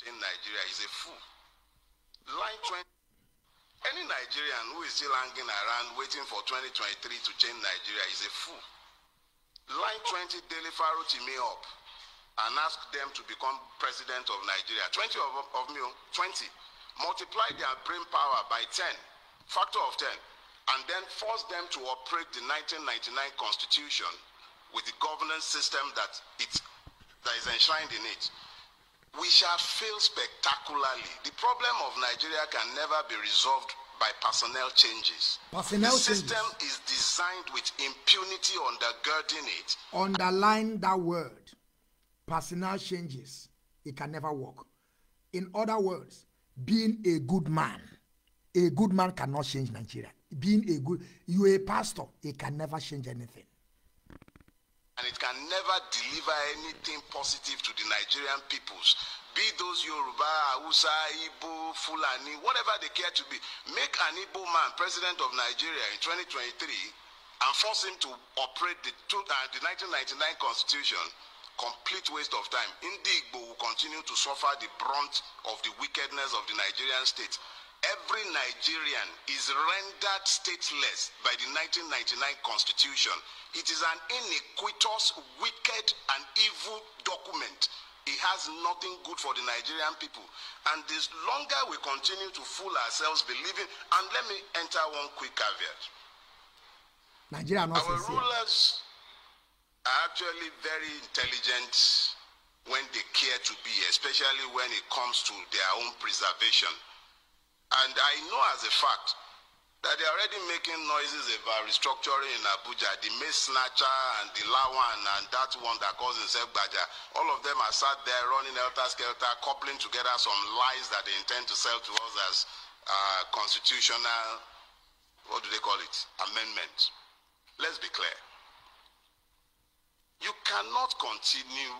To change Nigeria is a fool. Line 20. Any Nigerian who is still hanging around waiting for 2023 to change Nigeria is a fool. Line 20 Daily Faro me up and ask them to become president of Nigeria. 20 of, of me, 20. Multiply their brain power by 10, factor of 10, and then force them to operate the 1999 Constitution with the governance system that, it, that is enshrined in it we shall fail spectacularly. The problem of Nigeria can never be resolved by personnel changes. Personnel the system changes. is designed with impunity undergirding it. Underline that word. Personnel changes. It can never work. In other words, being a good man. A good man cannot change Nigeria. Being a good, you a pastor, it can never change anything. And it can never deliver anything positive to the Nigerian peoples. Be those Yoruba, Hausa, Igbo, Fulani, whatever they care to be. Make an Igbo man president of Nigeria in 2023 and force him to operate the, two, uh, the 1999 constitution. Complete waste of time. Indi Igbo will continue to suffer the brunt of the wickedness of the Nigerian state. Every Nigerian is rendered stateless by the 1999 constitution. It is an iniquitous, wicked, and evil document. It has nothing good for the Nigerian people. And this longer we continue to fool ourselves believing, and let me enter one quick caveat. Nigeria not Our sincere. rulers are actually very intelligent when they care to be, especially when it comes to their own preservation. And I know as a fact that they're already making noises about restructuring in Abuja, the Mace Snatcher and the Lawan and that one that calls himself Baja. All of them are sat there running helter skelter, coupling together some lies that they intend to sell to us as uh, constitutional, what do they call it? Amendment. Let's be clear. You cannot continue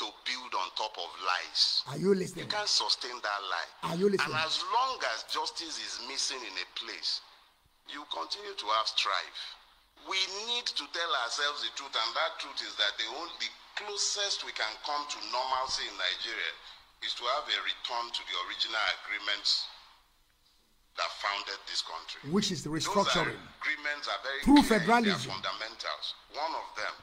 to build on top of lies. Are you listening? You can't sustain that lie. Are you listening? And as long as justice is missing in a place, you continue to have strife. We need to tell ourselves the truth, and that truth is that the only the closest we can come to normalcy in Nigeria is to have a return to the original agreements that founded this country. Which is the restructuring. Those agreements are very Through clear in their federalism. fundamentals. One of them,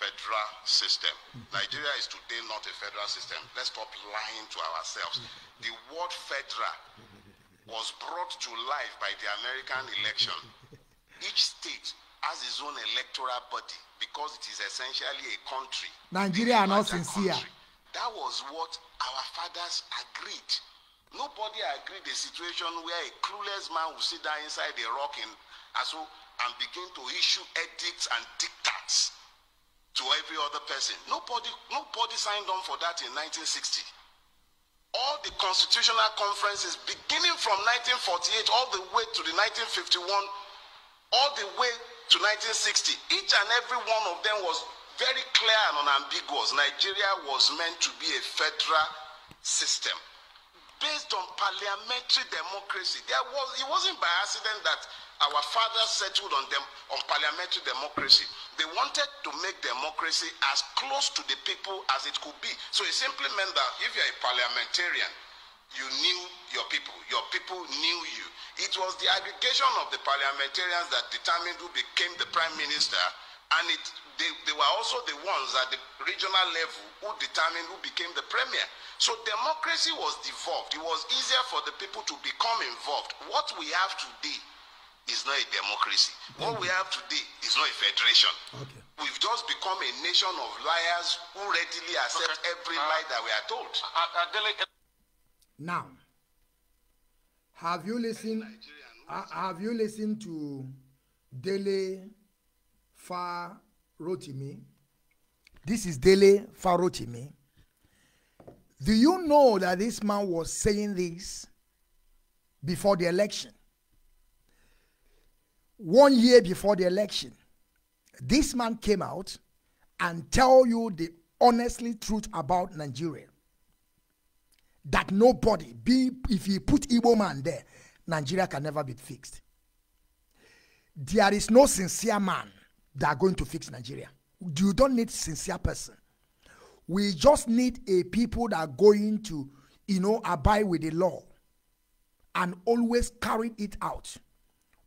federal system. Nigeria is today not a federal system. Let's stop lying to ourselves. The word federal was brought to life by the American election. Each state has its own electoral body because it is essentially a country. Nigeria are not sincere. country. That was what our fathers agreed. Nobody agreed a situation where a clueless man will sit down inside a rock in Aso and begin to issue edicts and dictats to every other person. Nobody, nobody signed on for that in 1960. All the constitutional conferences, beginning from 1948 all the way to the 1951, all the way to 1960, each and every one of them was very clear and unambiguous. Nigeria was meant to be a federal system based on parliamentary democracy. There was it wasn't by accident that our fathers settled on them on parliamentary democracy. They wanted to make democracy as close to the people as it could be. So it simply meant that if you're a parliamentarian, you knew your people, your people knew you. It was the aggregation of the parliamentarians that determined who became the prime minister, and it they, they were also the ones at the regional level who determined who became the premier. So democracy was devolved. It was easier for the people to become involved. What we have today is not a democracy. What we have today is not a federation. Okay. We've just become a nation of liars who readily accept Okay. every Uh, lie that we are told. Uh, uh, Dele- Now, have you listened? ha- have you listened to Dele Farotimi? This is Dele Farotimi. Do you know that this man was saying this before the election? One year before the election, this man came out and tell you the honestly truth about Nigeria. That nobody, be if you put Igbo man there, Nigeria can never be fixed. There is no sincere man that are going to fix Nigeria. You don't need sincere person. We just need a people that are going to, you know, abide with the law and always carry it out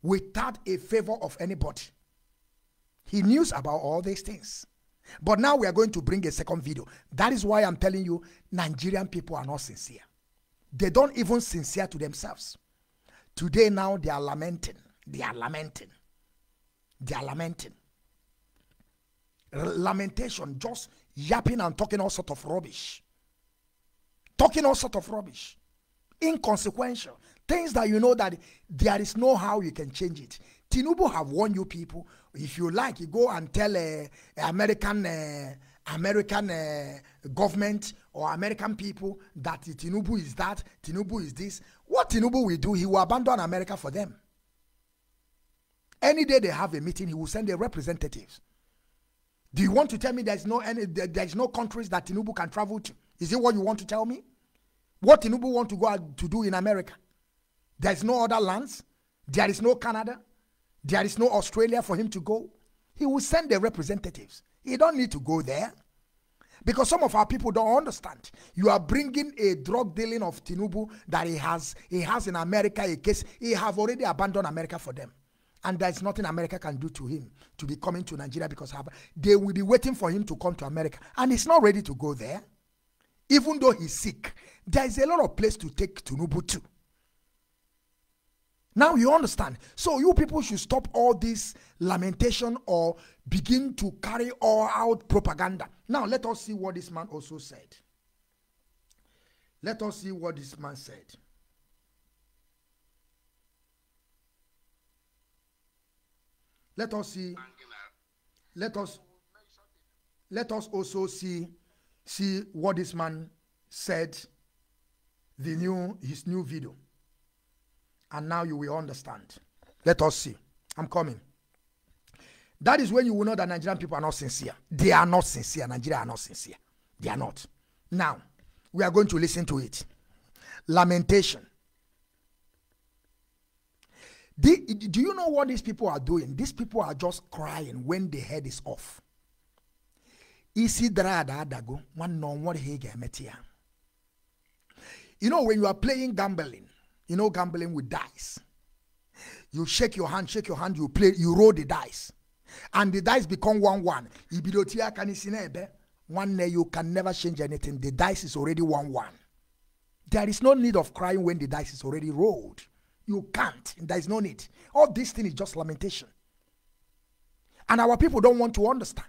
without a favor of anybody. He knew about all these things. But now we are going to bring a second video. That is why I'm telling you, Nigerian people are not sincere. They don't even sincere to themselves. Today now they are lamenting. They are lamenting. They are lamenting. Lamentation, just yapping and talking all sort of rubbish. Talking all sort of rubbish. Inconsequential. Things that you know that there is no how you can change it. Tinubu have warned you people. If you like, you go and tell uh, American uh, American uh, government or American people that Tinubu is that, Tinubu is this. What Tinubu will do, he will abandon America for them. Any day they have a meeting, he will send their representatives. Do you want to tell me there's no any there's no countries that Tinubu can travel to? Is it what you want to tell me? What Tinubu want to go out to do in America? There's no other lands. There is no Canada. There is no Australia for him to go. He will send the representatives. He don't need to go there. Because some of our people don't understand. You are bringing a drug dealing of Tinubu that he has he has in America a case. He have already abandoned America for them. And there's nothing America can do to him to be coming to Nigeria because they will be waiting for him to come to America. And he's not ready to go there. Even though he's sick, there is a lot of place to take Tinubu to. Now you understand. So you people should stop all this lamentation or begin to carry all out propaganda. Now let us see what this man also said. Let us see what this man said. Let us see. Let us let us also see see what this man said the new his new video and now you will understand. Let us see. I'm coming. That is when you will know that nigerian people are not sincere. They are not sincere. Nigeria are not sincere. They are not. Now we are going to listen to it. Lamentation. The, do you know what these people are doing? These people are just crying when the head is off. Isi dara ada adago nwanne ọnwere ha ị ga-emete you know when you are playing gambling you know gambling with dice. You shake your hand shake your hand you play you roll the dice. And the dice become one one. Ibido tie aka n'isi na-ebe you can never change anything. The dice is already one one. There is no need of crying when the dice is already rolled. You can't. There is no need. All this thing is just lamentation. And our people don't want to understand.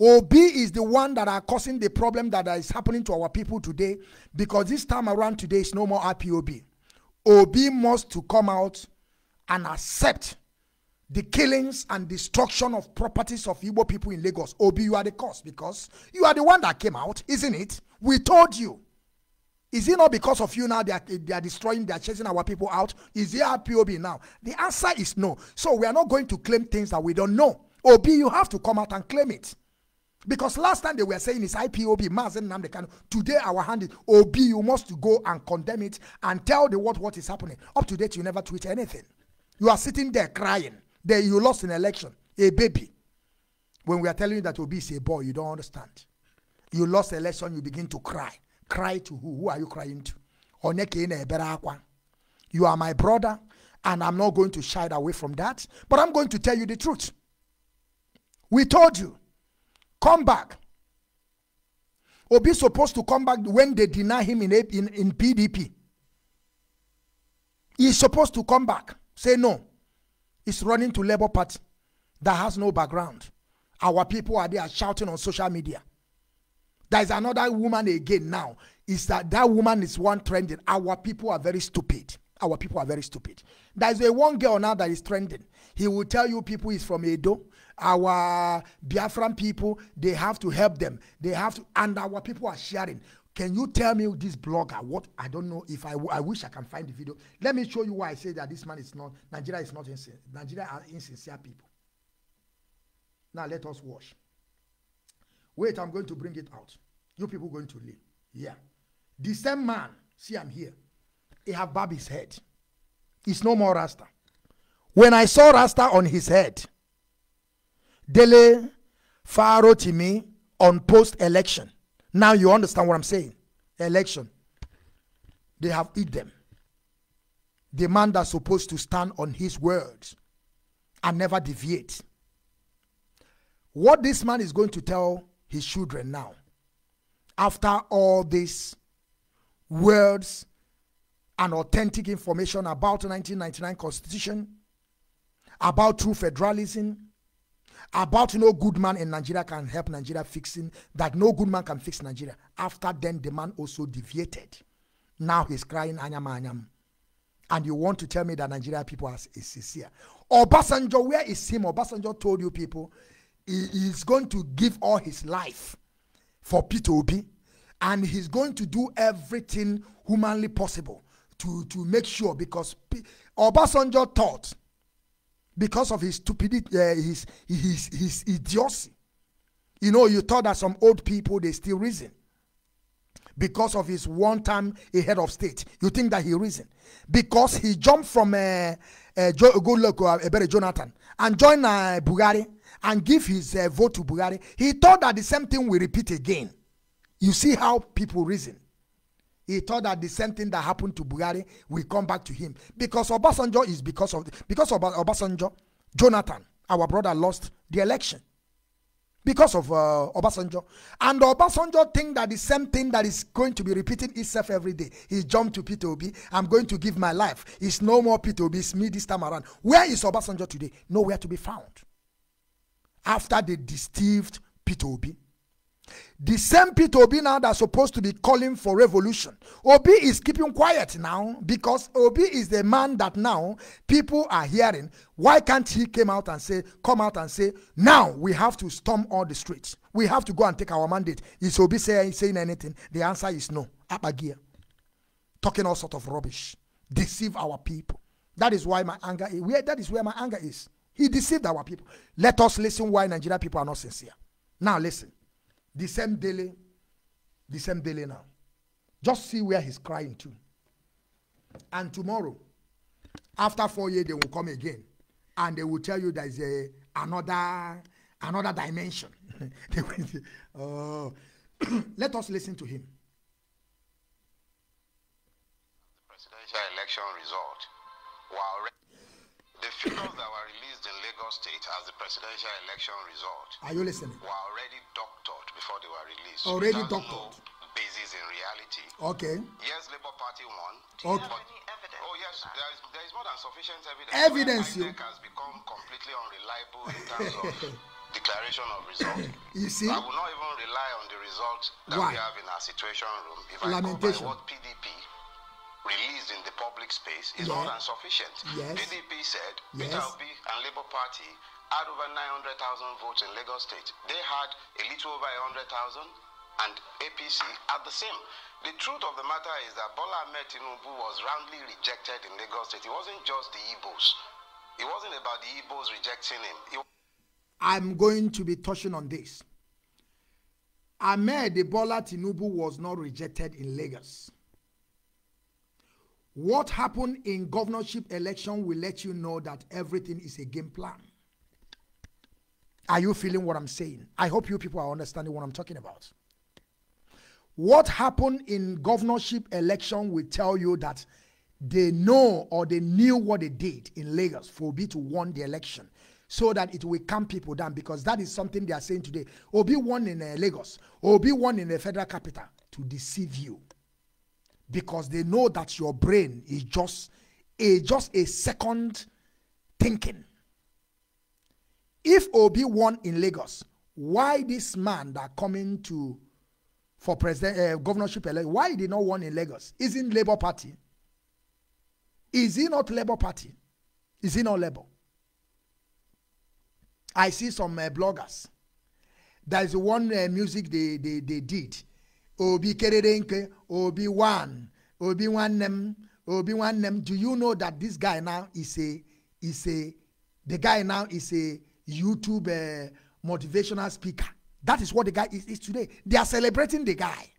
Obi is the one that are causing the problem that is happening to our people today because this time around today is no more IPOB. Obi must to come out and accept the killings and destruction of properties of Igbo people in Lagos. Obi, you are the cause because you are the one that came out, isn't it? We told you. Is it not because of you now they are, they are destroying, they are chasing our people out? Is it IPOB now? The answer is no. So we are not going to claim things that we don't know. Obi, you have to come out and claim it. Because last time they were saying it's IPOB, Mazi Nnamdi Kanu. Today our hand is Obi. You must go and condemn it and tell the world what is happening. Up to date, you never tweet anything. You are sitting there crying. There you lost an election, a baby. When we are telling you that Obi is a boy, you don't understand. You lost election, you begin to cry. Cry to who? Who are you crying to? You are my brother, and I'm not going to shy away from that. But I'm going to tell you the truth. We told you come back. Obi supposed to come back when they deny him in, in, in PDP. He's supposed to come back. Say no. He's running to Labour Party that has no background. Our people are there shouting on social media. There's another woman again now. Is that that woman is one trending. Our people are very stupid. Our people are very stupid. There's a one girl now that is trending. He will tell you people is from Edo our Biafran people, they have to help them. They have to, and our people are sharing. Can you tell me this blogger? What I don't know if I, I wish I can find the video. Let me show you why I say that this man is not Nigeria is not insincere. Nigeria are insincere people. Now let us watch. Wait, I'm going to bring it out. You people going to leave. Yeah. The same man, see I'm here. He have barb his head. It's no more Rasta. When I saw Rasta on his head, Dele Farotimi on post election. Now you understand what I'm saying. Election. They have eat them. The man that's supposed to stand on his words and never deviate. What this man is going to tell his children now, after all these words and authentic information about 1999 constitution, about true federalism, about no good man in Nigeria can help Nigeria fixing that no good man can fix Nigeria. After then, the man also deviated. Now he's crying anyam anyam. And you want to tell me that Nigeria people are is sincere. Obasanjo, where is him? Obasanjo told you people he is going to give all his life for Peter Obi, and he's going to do everything humanly possible to, to make sure because P- Obasanjo thought because of his stupidity, uh, his, his, his idiocy. You know, you thought that some old people, they still reason. Because of his one time a head of state. You think that he reason. Because he jumped from a, uh, jo- good luck, a Ebele Jonathan and joined uh, Buhari and give his uh, vote to Buhari. He thought that the same thing will repeat again. You see how people reason. He thought that the same thing that happened to Buhari will come back to him because Obasanjo is because of because of Obasanjo, Jonathan, our brother, lost the election because of uh, Obasanjo, and Obasanjo think that the same thing that is going to be repeating itself every day. He jumped to Peter Obi. I'm going to give my life. It's no more Peter Obi. It's me this time around. Where is Obasanjo today? Nowhere to be found. After they deceived Peter Obi. The same Peter Obi now that's supposed to be calling for revolution. Obi is keeping quiet now because Obi is the man that now people are hearing. Why can't he come out and say, come out and say, now we have to storm all the streets. We have to go and take our mandate. Is Obi saying, saying anything? The answer is no. Abagia. Talking all sort of rubbish. Deceive our people. That is why my anger is where that is where my anger is. He deceived our people. Let us listen why Nigeria people are not sincere. Now listen the same daily, the same daily now. Just see where he's crying to. And tomorrow, after four years, they will come again, and they will tell you there's a another another dimension. They oh. Let us listen to him. presidential election result were the figures that were released in Lagos State as the presidential election result Are you listening? were already doctored before they were released. Already doctored. No basis in reality. Okay. Yes, Labour Party won. Okay. but- Oh yes, there is, there is more than sufficient evidence. Evidence, INEC has become completely unreliable in terms of declaration of result. You see? I will not even rely on the result that Why? we have in our situation room. If I go by what PDP released in the public space is more than sufficient. Yes. PDP said Yes. Peter Obi and Labour Party had over 900,000 votes in Lagos State. They had a little over 100,000 and APC had the same. The truth of the matter is that Bola Ahmed Tinubu was roundly rejected in Lagos State. It wasn't just the Igbos. It wasn't about the Igbos rejecting him. It I'm going to be touching on this. Ahmed Bola Tinubu was not rejected in Lagos. What happened in governorship election will let you know that everything is a game plan. Are you feeling what I'm saying? I hope you people are understanding what I'm talking about. What happened in governorship election will tell you that they know or they knew what they did in Lagos for Obi to won the election so that it will calm people down because that is something they are saying today. Obi won in uh, Lagos, Obi won in the federal capital to deceive you because they know that your brain is just a just a second thinking. If Obi won in Lagos, why this man that coming to for president uh, governorship election, why did not won in Lagos? Isn't Labour Party? Is he not Labour Party? Is he not Labour? I see some uh, bloggers. There is one uh, music they, they, they did. Obi kerere nke obi one obi nwanne m obi nwanne m do you know that this guy now is a is a the guy now is a youtube uh, motivational speaker? That is what the guy is, is today. They are celebrating the guy.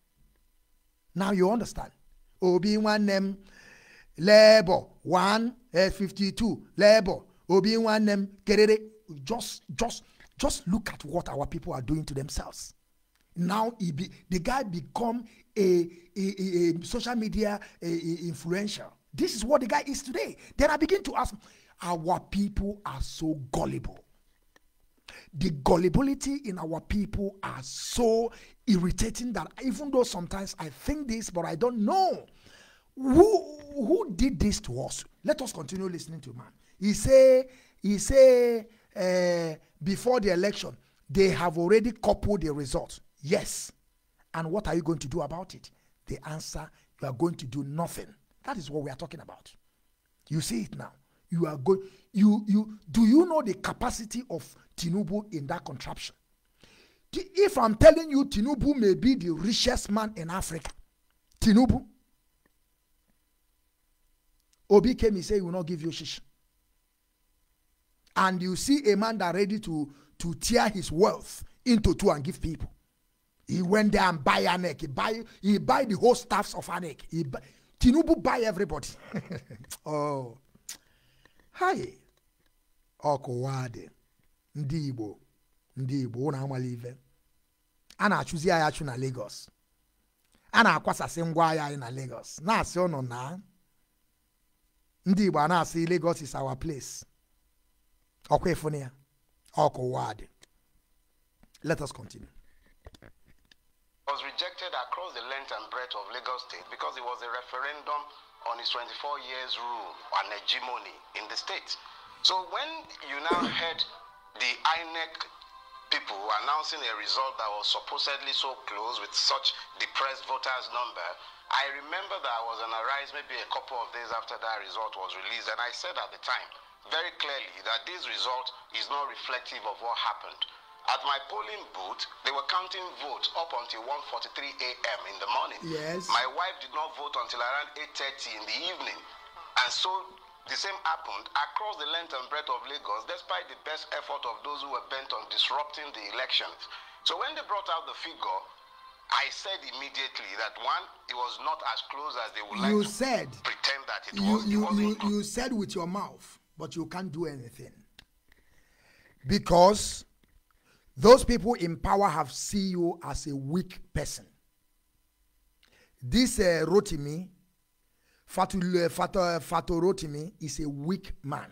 Now you understand. Obi nwanne m labour one uh, fifty-two labour. Obi nwanne m kerere. Just just just look at what our people are doing to themselves now he be, the guy become a, a, a, social media a, influential. This is what the guy is today. Then i begin to ask our people are so gullible. The gullibility in our people are so irritating that even though sometimes i think this but i don't know. Who who did this to us? Let us continue listening to man. He say he say uh, before the election they have already coupled the result yes. And what are you going to do about it? The answer you are going to do nothing. That is what we are talking about. You see it now. You are going you you do you know the capacity of tinubu in that contraption? If i'm telling you tinubu may be the richest man in africa tinubu obi came he say he will not give you shish. And you see a man that ready to to tear his wealth into two and give people he went there and buy anek. He buy he buy the whole staffs of anek. He buy, tinubu buy everybody. Oh. Hi. Ọkụwa dị ndị igbo. Ndị igbo. Ụnụ amala ife a na-achụzi anyị achụ na lagos. A na-akwasasị ngwa ahịa anyị na lagos. Na-asị ụnụ na ndị igbo a na-asị lagos is our place. Ọkwa ịfụnụ ya. Let us continue. Was rejected across the length and breadth of Lagos State because it was a referendum on his 24 years rule and hegemony in the state. So when you now heard the INEC people announcing a result that was supposedly so close with such depressed voters number, I remember that I was on a rise maybe a couple of days after that result was released, and I said at the time very clearly that this result is not reflective of what happened. At my polling booth, they were counting votes up until 1:43 a.m. in the morning. Yes. My wife did not vote until around 8:30 in the evening, and so the same happened across the length and breadth of Lagos, despite the best effort of those who were bent on disrupting the elections. So when they brought out the figure, I said immediately that one, it was not as close as they would like you to said pretend that it you was. You you, you said with your mouth but you can't do anything because those people in power have see you as a weak person. This uh, rotimi fatul fato fato rotimi is a weak man.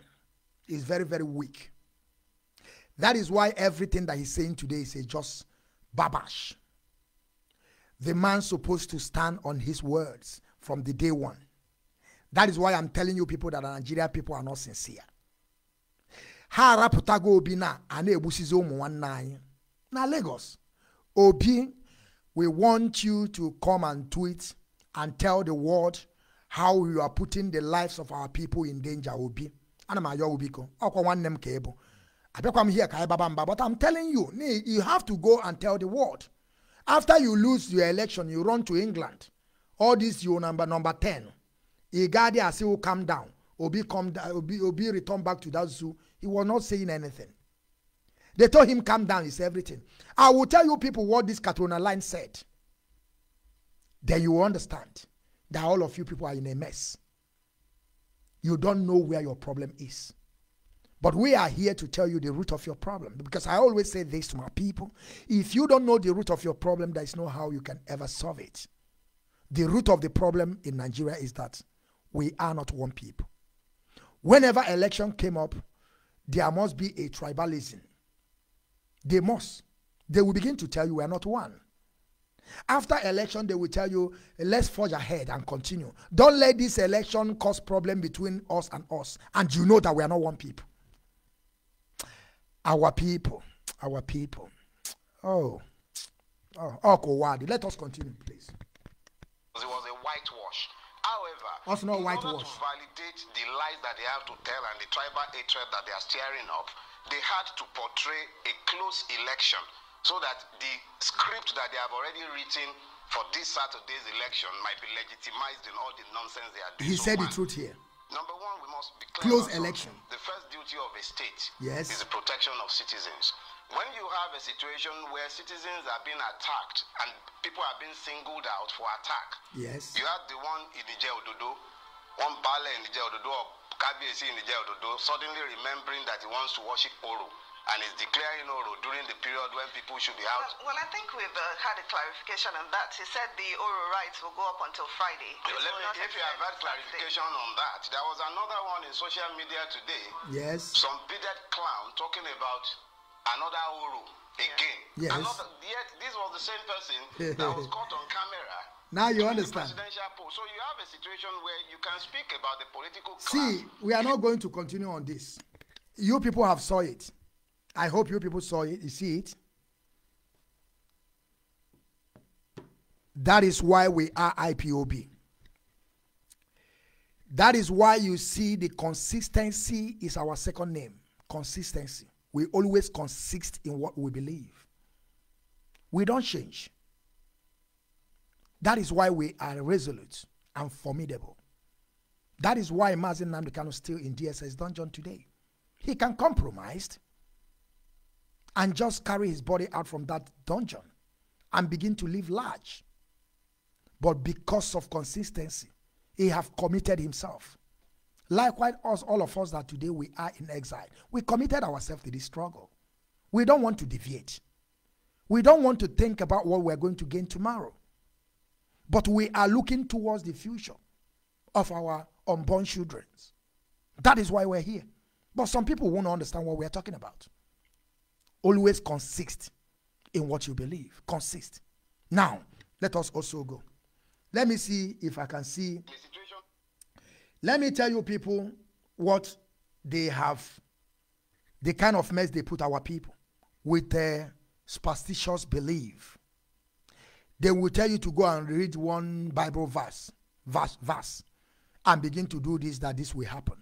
He's very very weak. That is why everything that he's saying today is a just babash. The man supposed to stand on his words from the day one. That is why I'm telling you people that Nigeria people are not sincere. Ha arapụtago obi na a na-egbusizi ụmụ nwanne anyị na Lagos. Obi, we want you to come and tweet and tell the world how you are putting the lives of our people in danger, Obi. Ana m ayọ Obi ko, ọkwa nwanne m ka ị. Abịakwa m here ka anyị baba mba, but I'm telling you, you have to go and tell the world. After you lose your election, you run to England. All this you number number 10. Igadi as he will calm down. Obi come down, Obi, Obi return back to that zoo. He was not saying anything. They told him calm down, it's everything. I will tell you people what this Katrina line said. Then you will understand that all of you people are in a mess. You don't know where your problem is. But we are here to tell you the root of your problem. Because I always say this to my people. If you don't know the root of your problem, there is no how you can ever solve it. The root of the problem in Nigeria is that we are not one people. Whenever election came up, there must be a tribalism. They must. They will begin to tell you we are not one. After election, they will tell you, let's forge ahead and continue. Don't let this election cause problem between us and us. And you know that we are not one people. Our people, our people. Oh, oh, oh, Kowadi. Let us continue, please. It was a whitewash. However, What's not in order to validate the lies that they have to tell and the tribal hatred that they are stirring up, they had to portray a close election so that the script that they have already written for this Saturday's election might be legitimized in all the nonsense they are doing. He So said the one, truth here. Number one, we must be clear Close election. The first duty of a state Yes. is the protection of citizens. When you have a situation where citizens are being attacked and people are being singled out for attack, Yes. you had the one in Ije Ododo, one Bale in Ije Ododo, or Kabiesi in Ije Ododo, suddenly remembering that he wants to worship Oro and is declaring Oro during the period when people should be out. Well, well, I think we've uh, had a clarification on that. He said the oral rights will go up until Friday. It Let me, if you have had clarification on that, there was another one in social media today. Yes. Some bearded clown talking about another Oro again. Yes. Another, yet this was the same person that was caught on camera. Now you understand. So you have a situation where you can speak about the political class. See, we are not going to continue on this. You people have saw it. I hope you people saw it. You see it. That is why we are IPOB. That is why you see the consistency is our second name. Consistency. We always consist in what we believe. We don't change. That is why we are resolute and formidable. That is why Mazi Nnamdi Kanu is still in DSS dungeon today. He can compromise and just carry his body out from that dungeon and begin to live large. But because of consistency, he have committed himself. Likewise, us, all of us that today we are in exile, we committed ourselves to this struggle. We don't want to deviate. We don't want to think about what we're going to gain tomorrow. But we are looking towards the future of our unborn children. That is why we're here. But some people won't understand what we're talking about. Always consist in what you believe. Consist. Now, let us also go. Let me see if I can see. Let me tell you, people, what they have, the kind of mess they put our people with their superstitious belief. They will tell you to go and read one Bible verse, verse, verse, and begin to do this, that this will happen.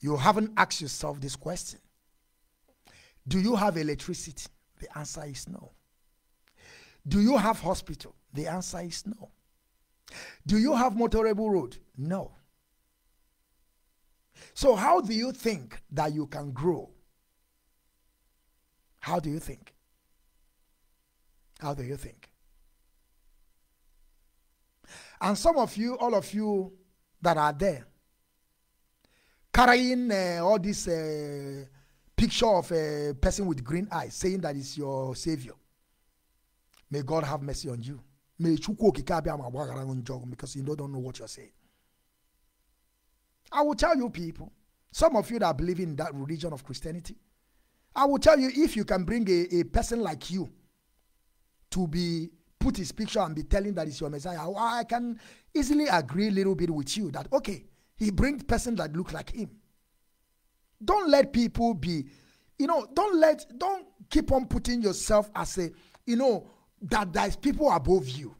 You haven't asked yourself this question Do you have electricity? The answer is no. Do you have hospital? The answer is no. Do you have motorable road? No. So how do you think that you can grow? How do you think? How do you think? And some of you, all of you that are there, carrying uh, all this uh, picture of a person with green eyes, saying that is your savior. May God have mercy on you. Because you don't know what you're saying. I will tell you people, some of you that believe in that religion of Christianity, I will tell you if you can bring a, a person like you to be put his picture and be telling that is your Messiah, I I can easily agree a little bit with you that okay, he brings person that look like him. Don't let people be, you know, don't let, don't keep on putting yourself as a, you know, that there's people above you.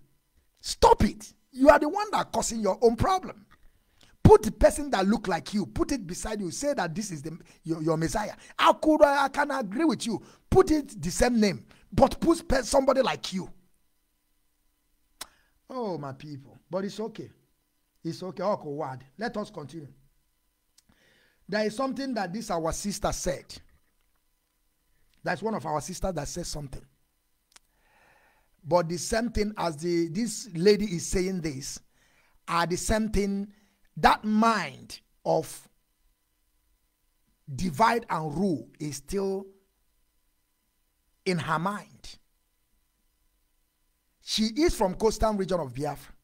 Stop it. You are the one that causing your own problem. Put the person that look like you, put it beside you. Say that this is the your, your Messiah. I could, I can agree with you. Put it the same name, but put somebody like you. Oh, my people. But it's okay. It's okay. Oh, okay, word. Let us continue. There is something that this our sister said. That's one of our sisters that said something. But the same thing as the this lady is saying this are the same thing that mind of divide and rule is still in her mind. She is from coastal region of Biafra.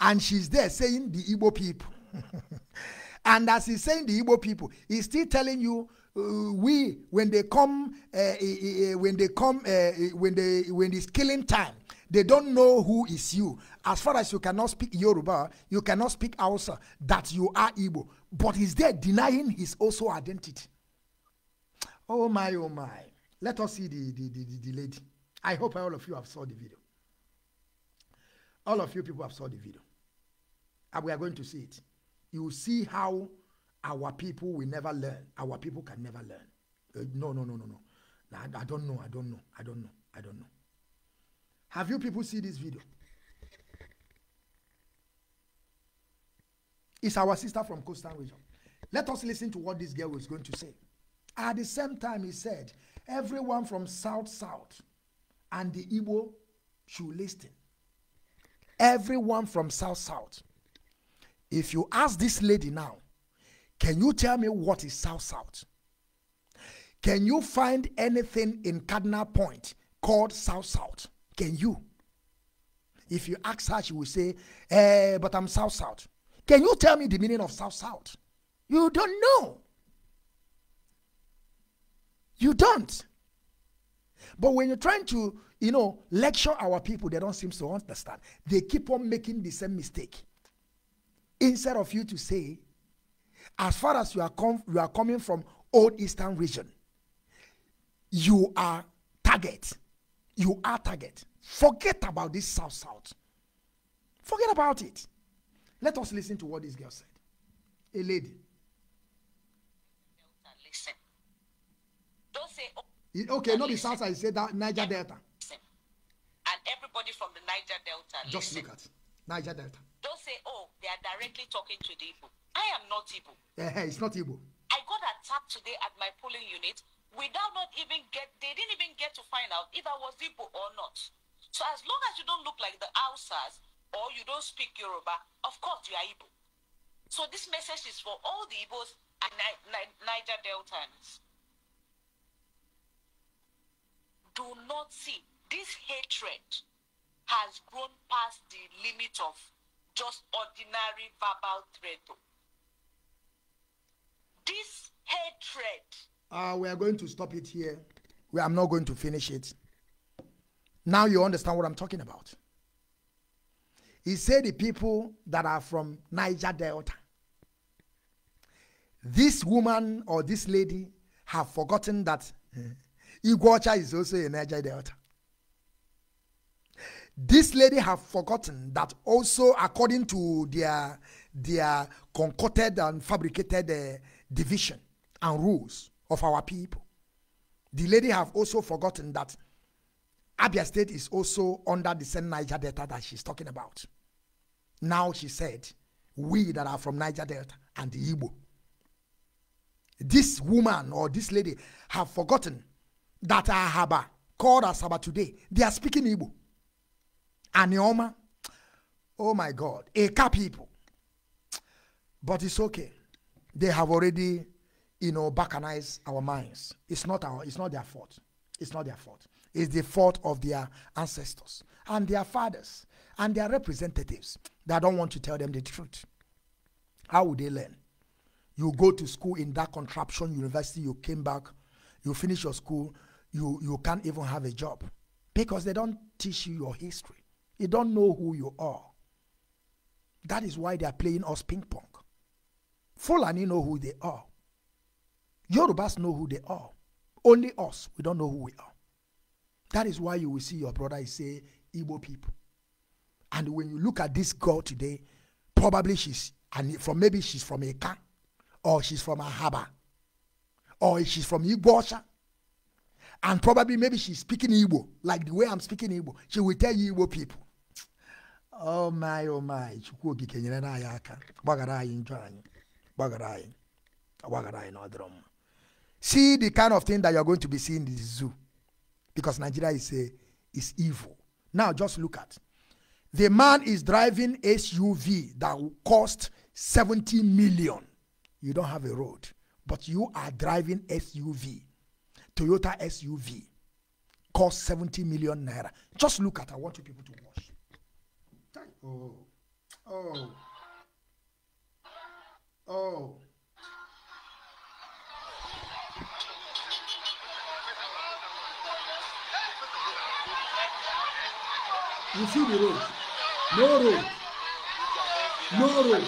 And she's there saying the Igbo people. and as he's saying the Igbo people, he's still telling you uh, we when they come uh, uh, uh, when they come uh, uh, when they when it's killing time they don't know who is you as far as you cannot speak yoruba you cannot speak hausa that you are igbo but he's there denying his also identity oh my oh my let us see the the, the, the, the lady i hope all of you have saw the video all of you people have saw the video and we are going to see it you see how our people will never learn. Our people can never learn. Uh, no, no, no, no, no. I, I don't know. I don't know. I don't know. I don't know. Have you people see this video? It's our sister from coastal region. Let us listen to what this girl was going to say. At the same time, he said, everyone from South South and the Igbo should listen. Everyone from South South. If you ask this lady now, can you tell me what is South South? Can you find anything in Cardinal Point called South South? Can you? If you ask her, she will say, eh, but I'm South South. Can you tell me the meaning of South South? You don't know. You don't. But when you're trying to, you know, lecture our people, they don't seem to understand. They keep on making the same mistake. Instead of you to say, as far as you are, com- you are coming from Old Eastern region, you are target. You are target. Forget about this South South. Forget about it. Let us listen to what this girl said. A lady. listen. Don't say, oh, It- Okay, not the South Side, say that Niger Delta. listen. And everybody from the Niger Delta, Just listen. look at Niger Delta. Don't say, oh, they are directly talking to the Igbo. I am not Igbo. Eh, it's not Igbo. I got attacked today at my polling unit without not even get, they didn't even get to find out if I was Igbo or not. So as long as you don't look like the Hausas or you don't speak Yoruba, of course you are Igbo. So this message is for all the Igbos and Ni- Ni- Niger Deltans. Do not see this hatred has grown past the limit of just ordinary verbal threat. This hatred Uh, we are going to stop it here. We, I'm not going to finish it. Now you understand what I'm talking about. He said the people that are from Niger Delta. This woman or this lady have forgotten that uh, Iguacha is also a Niger Delta. This lady have forgotten that also according to their their concocted and fabricated uh, division and rules of our people, the lady have also forgotten that Abia State is also under the same Niger Delta that she's talking about. Now she said, we that are from Niger Delta and the Igbo. This woman or this lady have forgotten that Ahaba called Asaba today. They are speaking Igbo. Anioma, oh my God, Eka people. But it's okay. They have already, you know, balkanized our minds. It's not our, it's not their fault. It's not their fault. It's the fault of their ancestors and their fathers and their representatives that don't want to tell them the truth. How would they learn? You go to school in that contraption university, you came back, you finish your school, you, you can't even have a job because they don't teach you your history. You don't know who you are. That is why they are playing us ping pong. Fulani know who they are. Yorubas know who they are. Only us, we don't know who we are. That is why you will see your brother is say Igbo people. And when you look at this girl today, probably she's and from maybe she's from Eka, or she's from Ahaba, or she's from Igbocha, and probably maybe she's speaking Igbo like the way I'm speaking Igbo. She will tell you Igbo people. Oh my, oh my, Chukwu okike nyere na anyị aka gbaghara anyị njọ anyị gbaghara. See the kind of thing that you're going to be seeing in the zoo because Nigeria is a, is evil. Now just look at the man is driving SUV that cost 70 million. You don't have a road, but you are driving SUV, Toyota SUV, cost 70 million naira. Just look at. I want you people to watch. Oh, oh, oh. You see the road? No road. No road.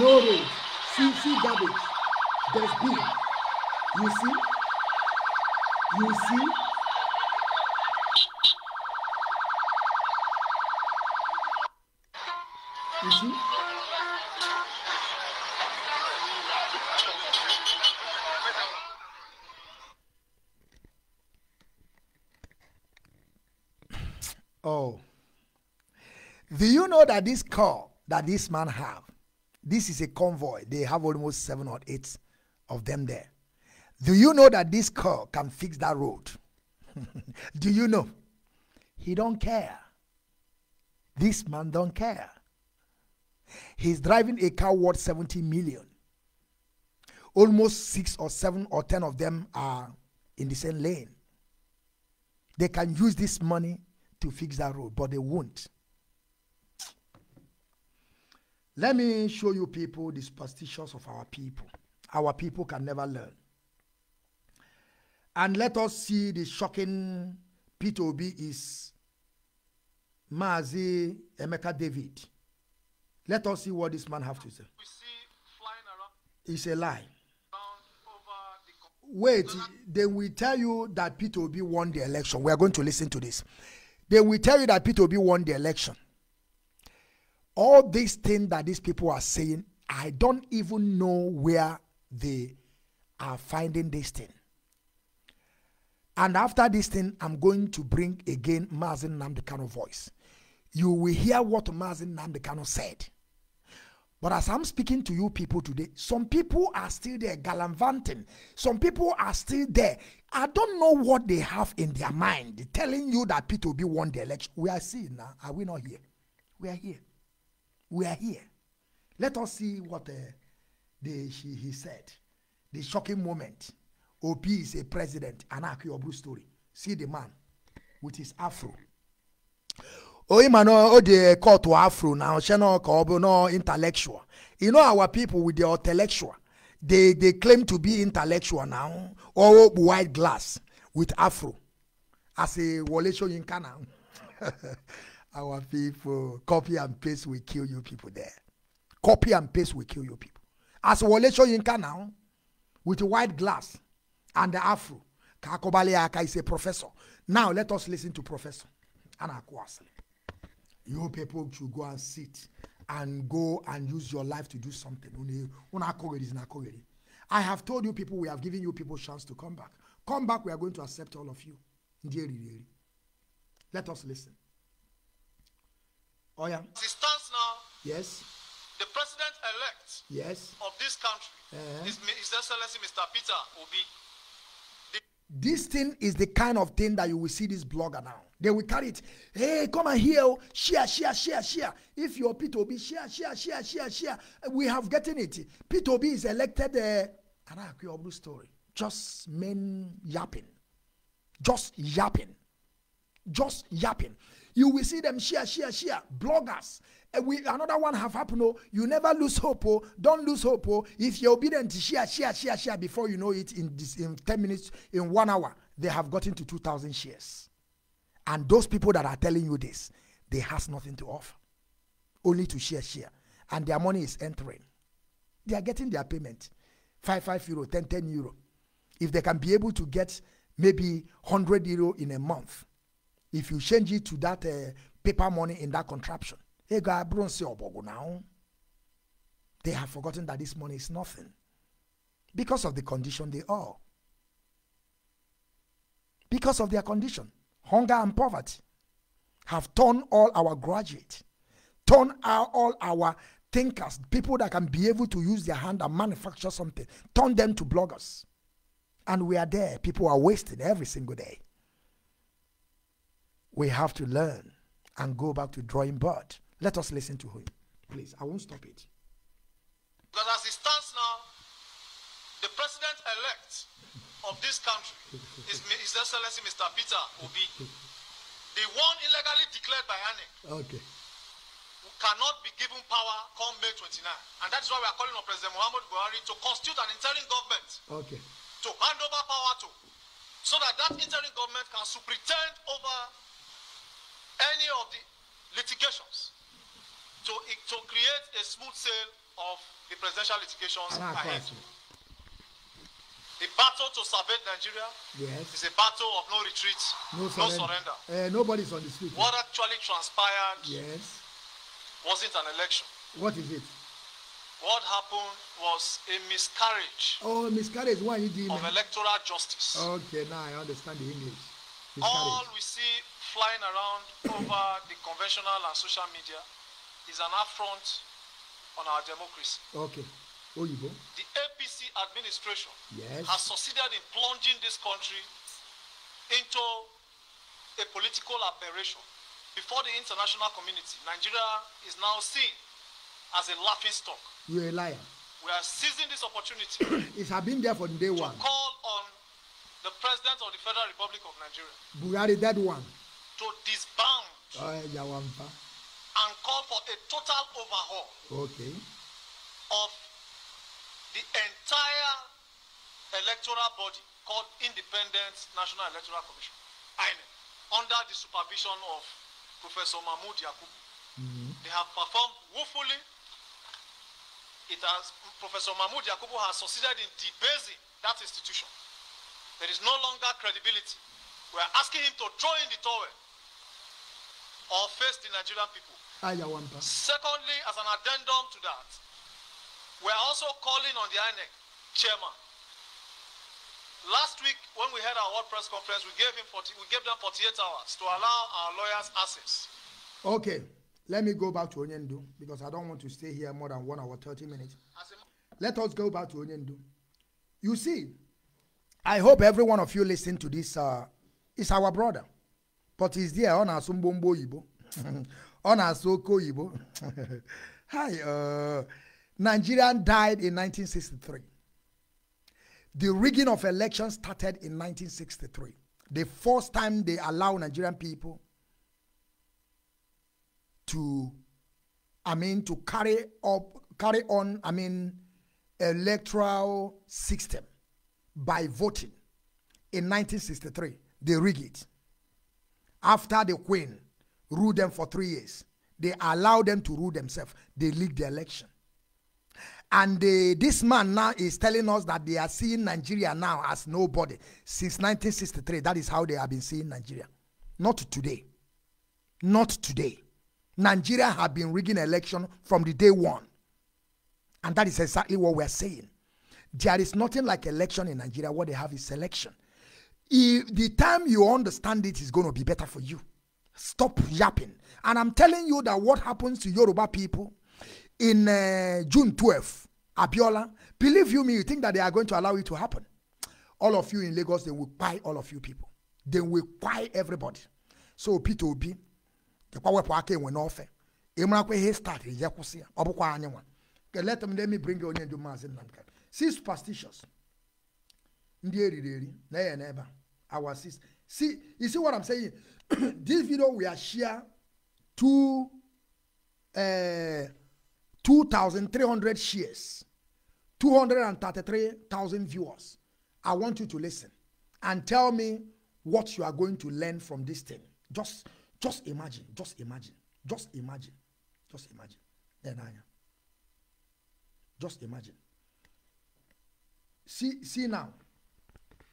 No road. See, see garbage. There's bin. You see? You see? You see? That this car that this man have, this is a convoy. They have almost seven or eight of them there. Do you know that this car can fix that road? Do you know? He don't care. This man don't care. He's driving a car worth 70 million. Almost six or seven or ten of them are in the same lane. They can use this money to fix that road, but they won't. Let me show you people the superstitions of our people. Our people can never learn. And let us see the shocking P2B is Mazi Emeka David. Let us see what this man have to say. It's a lie. Wait, they will tell you that Peter Obi won the election. We are going to listen to this. They will tell you that Peter Obi won the election. All these things that these people are saying, I don't even know where they are finding this thing. And after this thing, I'm going to bring again Mazi Nnamdi Kanu voice. You will hear what Mazi Nnamdi Kanu said. But as I'm speaking to you people today, some people are still there gallivanting. Some people are still there. I don't know what they have in their mind telling you that Peter Obi won the election. We are seeing now. Are we not here? We are here. We are here. Let us see what uh, the, she, he said. The shocking moment. OP is a president. Anaki Obu story. See the man with his afro. ma no o de court afro na ọhyẹ no ka no intellectual you know our people with the intellectual they they claim to be intellectual now or white glass with afro as a wole soyinka now our people copy and paste will kill you people there copy and paste will kill you people as wole soyinka now with a white glass and the afro ka aka is a professor now let us listen to professor a you people should go and sit and go and use your life to do something. I have told you people, we have given you people chance to come back. Come back, we are going to accept all of you. Let us listen. Oh yeah. As it stands now, Yes. the president-elect Yes. of this country Eh. is His Excellency Mr. Peter Obi. This thing is the kind of thing that you will see this blogger now. They will carry it. Hey, come and hear. oh. Share, share, share, share. If you're P2B, share, share, share, share, share. We have gotten it. P2B is elected. Uh, and I your blue story. Just men yapping. Just yapping. Just yapping. You will see them share, share, share. Bloggers. And we another one have happened. Oh, you never lose hope. Oh, don't lose hope. Oh, if you're obedient, share, share, share, share. Before you know it, in this in ten minutes, in one hour, they have gotten to two thousand shares. And those people that are telling you this, they has nothing to offer, only to share, share, and their money is entering. They are getting their payment, five, five euro, 10, 10 euro. If they can be able to get maybe 100 euro in a month, if you change it to that uh, paper money in that contraption, hey, God, bro, say, "Obogo now. They have forgotten that this money is nothing because of the condition they are. Because of their condition, hunger and poverty have turned all our graduates, turned our, all our thinkers, people that can be able to use their hand and manufacture something, turn them to bloggers. And we are there. People are wasting every single day. We have to learn and go back to drawing board. Let us listen to him. Please, I won't stop it. Because as it stands now, the president-elect of this country is His Excellency Mr. Peter Obi. The one illegally declared by INEC Okay. who cannot be given power come May 29. And that is why we are calling on President Muhammad Buhari to constitute an interim government Okay. to hand over power to, so that that interim government can superintend over any of the litigations to, to create a smooth sale of the presidential litigations Ah, ahead. The battle to salvage Nigeria Yes. is a battle of no retreat, No no surrender. surrender. Uh, nobody's on the street. What actually transpired Yes. wasn't an election. What is it? What happened was a miscarriage Oh, miscarriage. Why you doing of that? electoral justice. Okay, now I understand the English. All Miscarriage. we see flying around over the conventional and social media is an affront on our democracy. Okay. Oyibo. The APC administration Yes. has succeeded in plunging this country into a political aberration. Before the international community, Nigeria is now seen as a laughing stock. You're a liar. We are seizing this opportunity It has been there from day to one. call on the President of the Federal Republic of Nigeria Buhari, that one. To disband Oh, Yawampa. and call for a total overhaul Okay. of the entire electoral body called Independent National Electoral Commission, INEC, under the supervision of Professor Mahmoud Yakubu. They have performed woefully. It has Professor Mahmoud Yakubu has succeeded in debasing that institution. There is no longer credibility. We are asking him to throw in the towel or face the Nigerian people. Ayawampa. Secondly, as an addendum to that, we are also calling on the INEC chairman. Last week, when we had our World Press Conference, we gave him 40, we gave them 48 hours to allow our lawyers access. Okay. Let me go back to Onyendu because I don't want to stay here more than one hour, 30 minutes. Let us go back to Onyendu. You see, I hope every one of you listen to this. Uh, it's our brother, but he's there on our Sumbombo Ibo, on our Soko Ibo. Hi, uh, Nigerian died in 1963. The rigging of elections started in 1963. The first time they allow Nigerian people to I mean, to carry up, carry on, I mean, electoral system by voting in 1963. They rig it. After the Queen ruled them for three years, they allowed them to rule themselves. They leaked the election. And this man now is telling us that they are seeing Nigeria now as nobody since 1963. That is how they have been seeing Nigeria. Not today. Not today. Nigeria have been rigging election from the day one. And that is exactly what we're saying. There is nothing like election in Nigeria. What they have is selection. If the time you understand it is going to be better for you. Stop yapping. And I'm telling you that what happens to Yoruba people in uh, June 12th, Abiola, believe you me, you think that they are going to allow it to happen. All of you in Lagos, they will buy all of you people. They will buy everybody. So Peter Obi, kekwa wepụ aka enwe n'ofe ịmarakwa ihe start je kwụsị ya ọ bụkwa anyị nwa Okay, let them let me bring you on maazị nnamka see superstitious eriri eri our sis. See you see what i'm saying? This video we are share two uh, 2300 shares 233,000 viewers. I want you to listen and tell me what you are going to learn from this thing. Just just imagine just imagine just imagine just imagine. Just imagine. See see now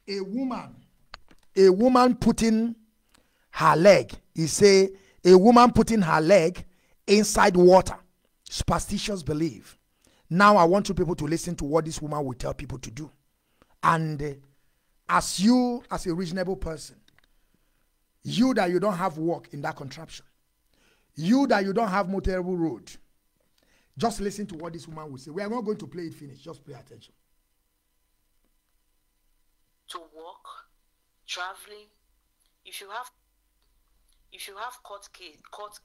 a woman a woman putting her leg he say a woman putting her leg inside water. Superstitious belief. Now i want you people to listen to what this woman will tell people to do. And uh, as you as a reasonable person you that you don't have work in that contraption you that you don't have motorable road just listen to what this woman will say. We are not going to play it finish. Just pay attention. To work, traveling. If you have if you have court case court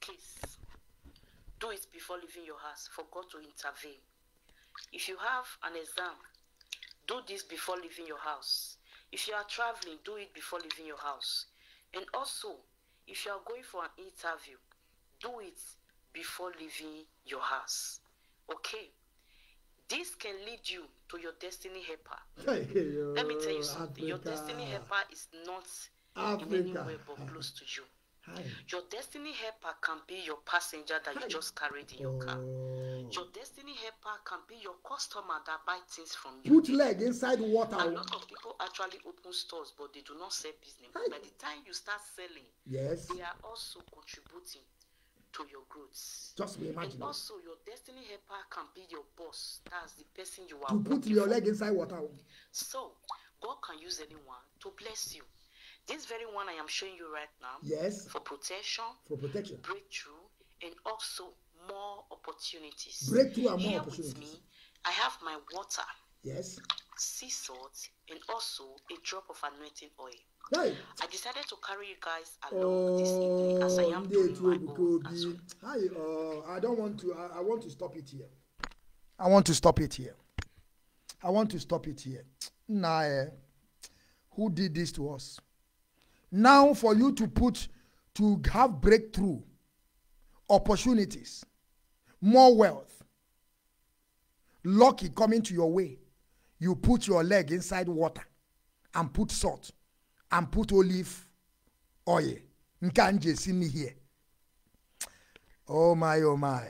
case, do it before leaving your house for God to intervene. If you have an exam, do this before leaving your house. If you are traveling, do it before leaving your house. And also, if you are going for an interview, do it before leaving your house. Okay? This can lead you to your destiny helper. Let me tell you something. Your destiny helper is not in Africa. way but close to you. Your destiny helper can be your passenger that you just carried in your car. Your destiny helper can be your customer that buy things from you. put leg inside water A oh. lot of people actually open stores, but they do not sell business. Hi. By the time you start selling, yes they are also contributing to your growth. just imagine And oh. also, your destiny helper can be your boss. That's the person you are to put your leg inside water. So, God can use anyone to bless you. This very one I am showing you right now Yes. for protection, For protection. breakthrough, and also more opportunities. Breakthrough and more Here opportunities. with me, I have my water, Yes. sea salt, and also a drop of anointing oil. Hey. I decided to carry you guys along this evening as I am doing my own as well. Hi, uh, I don't want to. I, I want to stop it here. I want to stop it here. I want to stop it here. Nah, eh, who did this to us? Now, for you to put to have breakthrough, opportunities, more wealth, lucky coming to your way, you put your leg inside water and put salt and put olive oil. Nke a m ji esi nri here. Oh my, oh my.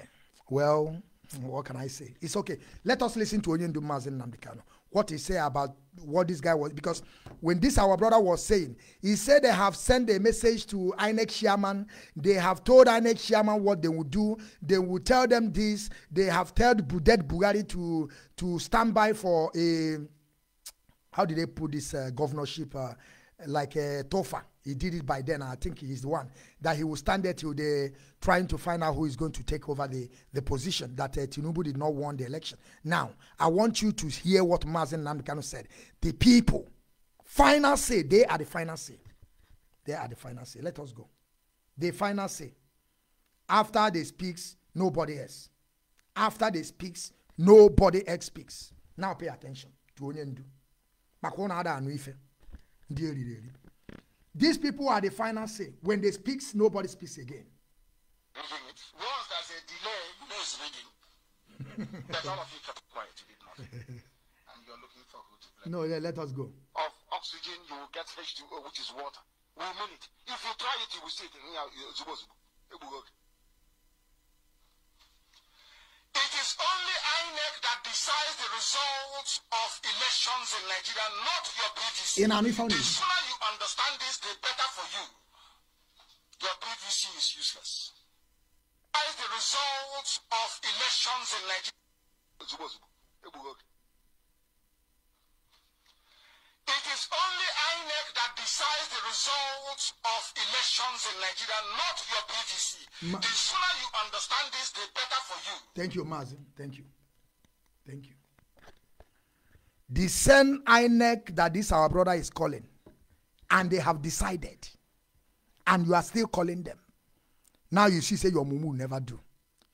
Well, what can I say? It's okay. Let us listen to Onyendu Mazen Namdekano. What he say about what this guy was because when this our brother was saying, he said they have sent a message to INEC chairman. They have told INEC chairman what they would do. They will tell them this. They have told Budet Bugari to to stand by for a how did they put this uh, governorship uh, like a Tofa? He did it by then. I think he's the one that he will stand there till they trying to find out who is going to take over the, the position that uh, Tinubu did not won the election. Now, I want you to hear what Mazi Nnamdi Kanu said. The people, final say, they are the final say. They are the final say. Let us go. The final say. After they speaks, nobody else. After they speaks, nobody else speaks. Now pay attention to Onyendu. maka ụnụ ada ife eriri eri these people are the final say when they speak nobody speaks again it. Once there's a delay, news reading. that all of you kept quiet, you did nothing. and you're looking for who to blame. no yeah, let us go Of oxygen, you will get H2O, which is water. We mean it. If you try it, you will see it. in here, you- results of elections in Nigeria, not your PVC. In Ami Foundation. The sooner you understand this, the better for you. Your PVC is useless. Decides the results of elections in Nigeria. It is only INEC that decides the results of elections in Nigeria, not your PVC. Ma- the sooner you understand this, the better for you. thank you you thank you the same INEC that this our brother is calling and they have decided and you are still calling them. Now you see say your mumu never do.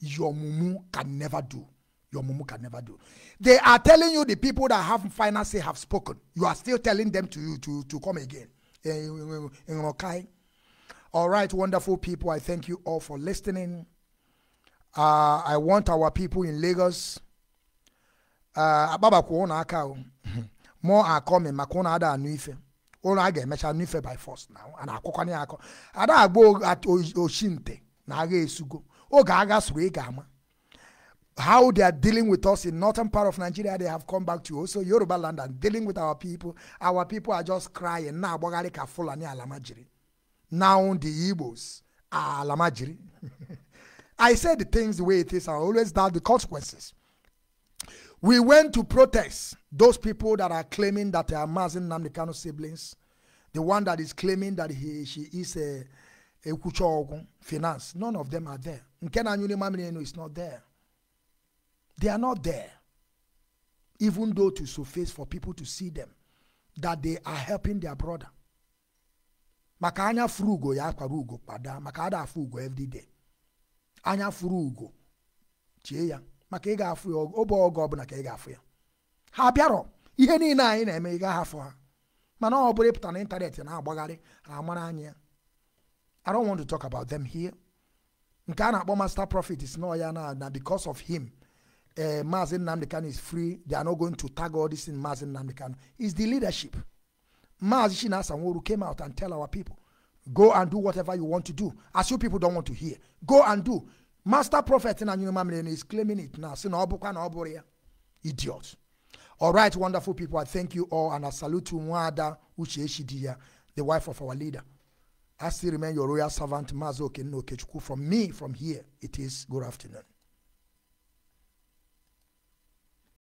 Your mumu can never do. Your mumu can never do. They are telling you the people that have final say have spoken. You are still telling them to to to come again. Eh, in- in Rokai. all right wonderful people i thank you all for listening. Uh, i want our people in lagos uh, agbabakwa ụnụ aka are coming maka ụnụ ada anụ ife ụnụ a ga-emecha anụ ife by force na a na-akwụkwanye ya akọ ada agba o- at- o- oshinte na agha esugo oge agha soro ị ga-ama how they are dealing with us in northern part of Nigeria, they have come back to also Yoruba land and dealing with our people. Our people are just crying. Now, Bogari ka Fulani Alamajiri. Now the Igbos are Alamajiri. I say the things the way it is. I always doubt the consequences. We went to protest those people that are claiming that they are Mazi Nnamdi Kanu siblings. The one that is claiming that he she is a Ekucho finance. None of them are there. Nkena Nyuni Mamini is not there. They are not there. Even though to surface for people to see them, that they are helping their brother. Maka anya furu ugo ya akwara ugo kpada maka every day. Anya furu ugo maka ị ga-afụ ya obe oge ọbụla ka ị ga-afụ ya. Ha bịarọ ihe niile anyị na-eme ị gaghị afụ ha. Mana ọ bụrụ ịpụta n'ịntanetị na-agbagharị ha amara anya ya. I don't want to talk about them here. nke a na-akpọ master prophet is not ya na na because of him uh, Mazi Nnamdi Kanu is free they are not going to tag all this in Mazi Nnamdi Kanu is the leadership Mazi Chinasa Nworu came out and tell our people go and do whatever you want to do as you people don't want to hear go and do master prophet na Mamle is claiming it now ọ bụkwa na ya idiot all right wonderful people I thank you all and I salute to Nwada Uche Eshidiya the wife of our leader I still remain your royal servant, Mazi Okechukwu. From me, from here, it is good afternoon.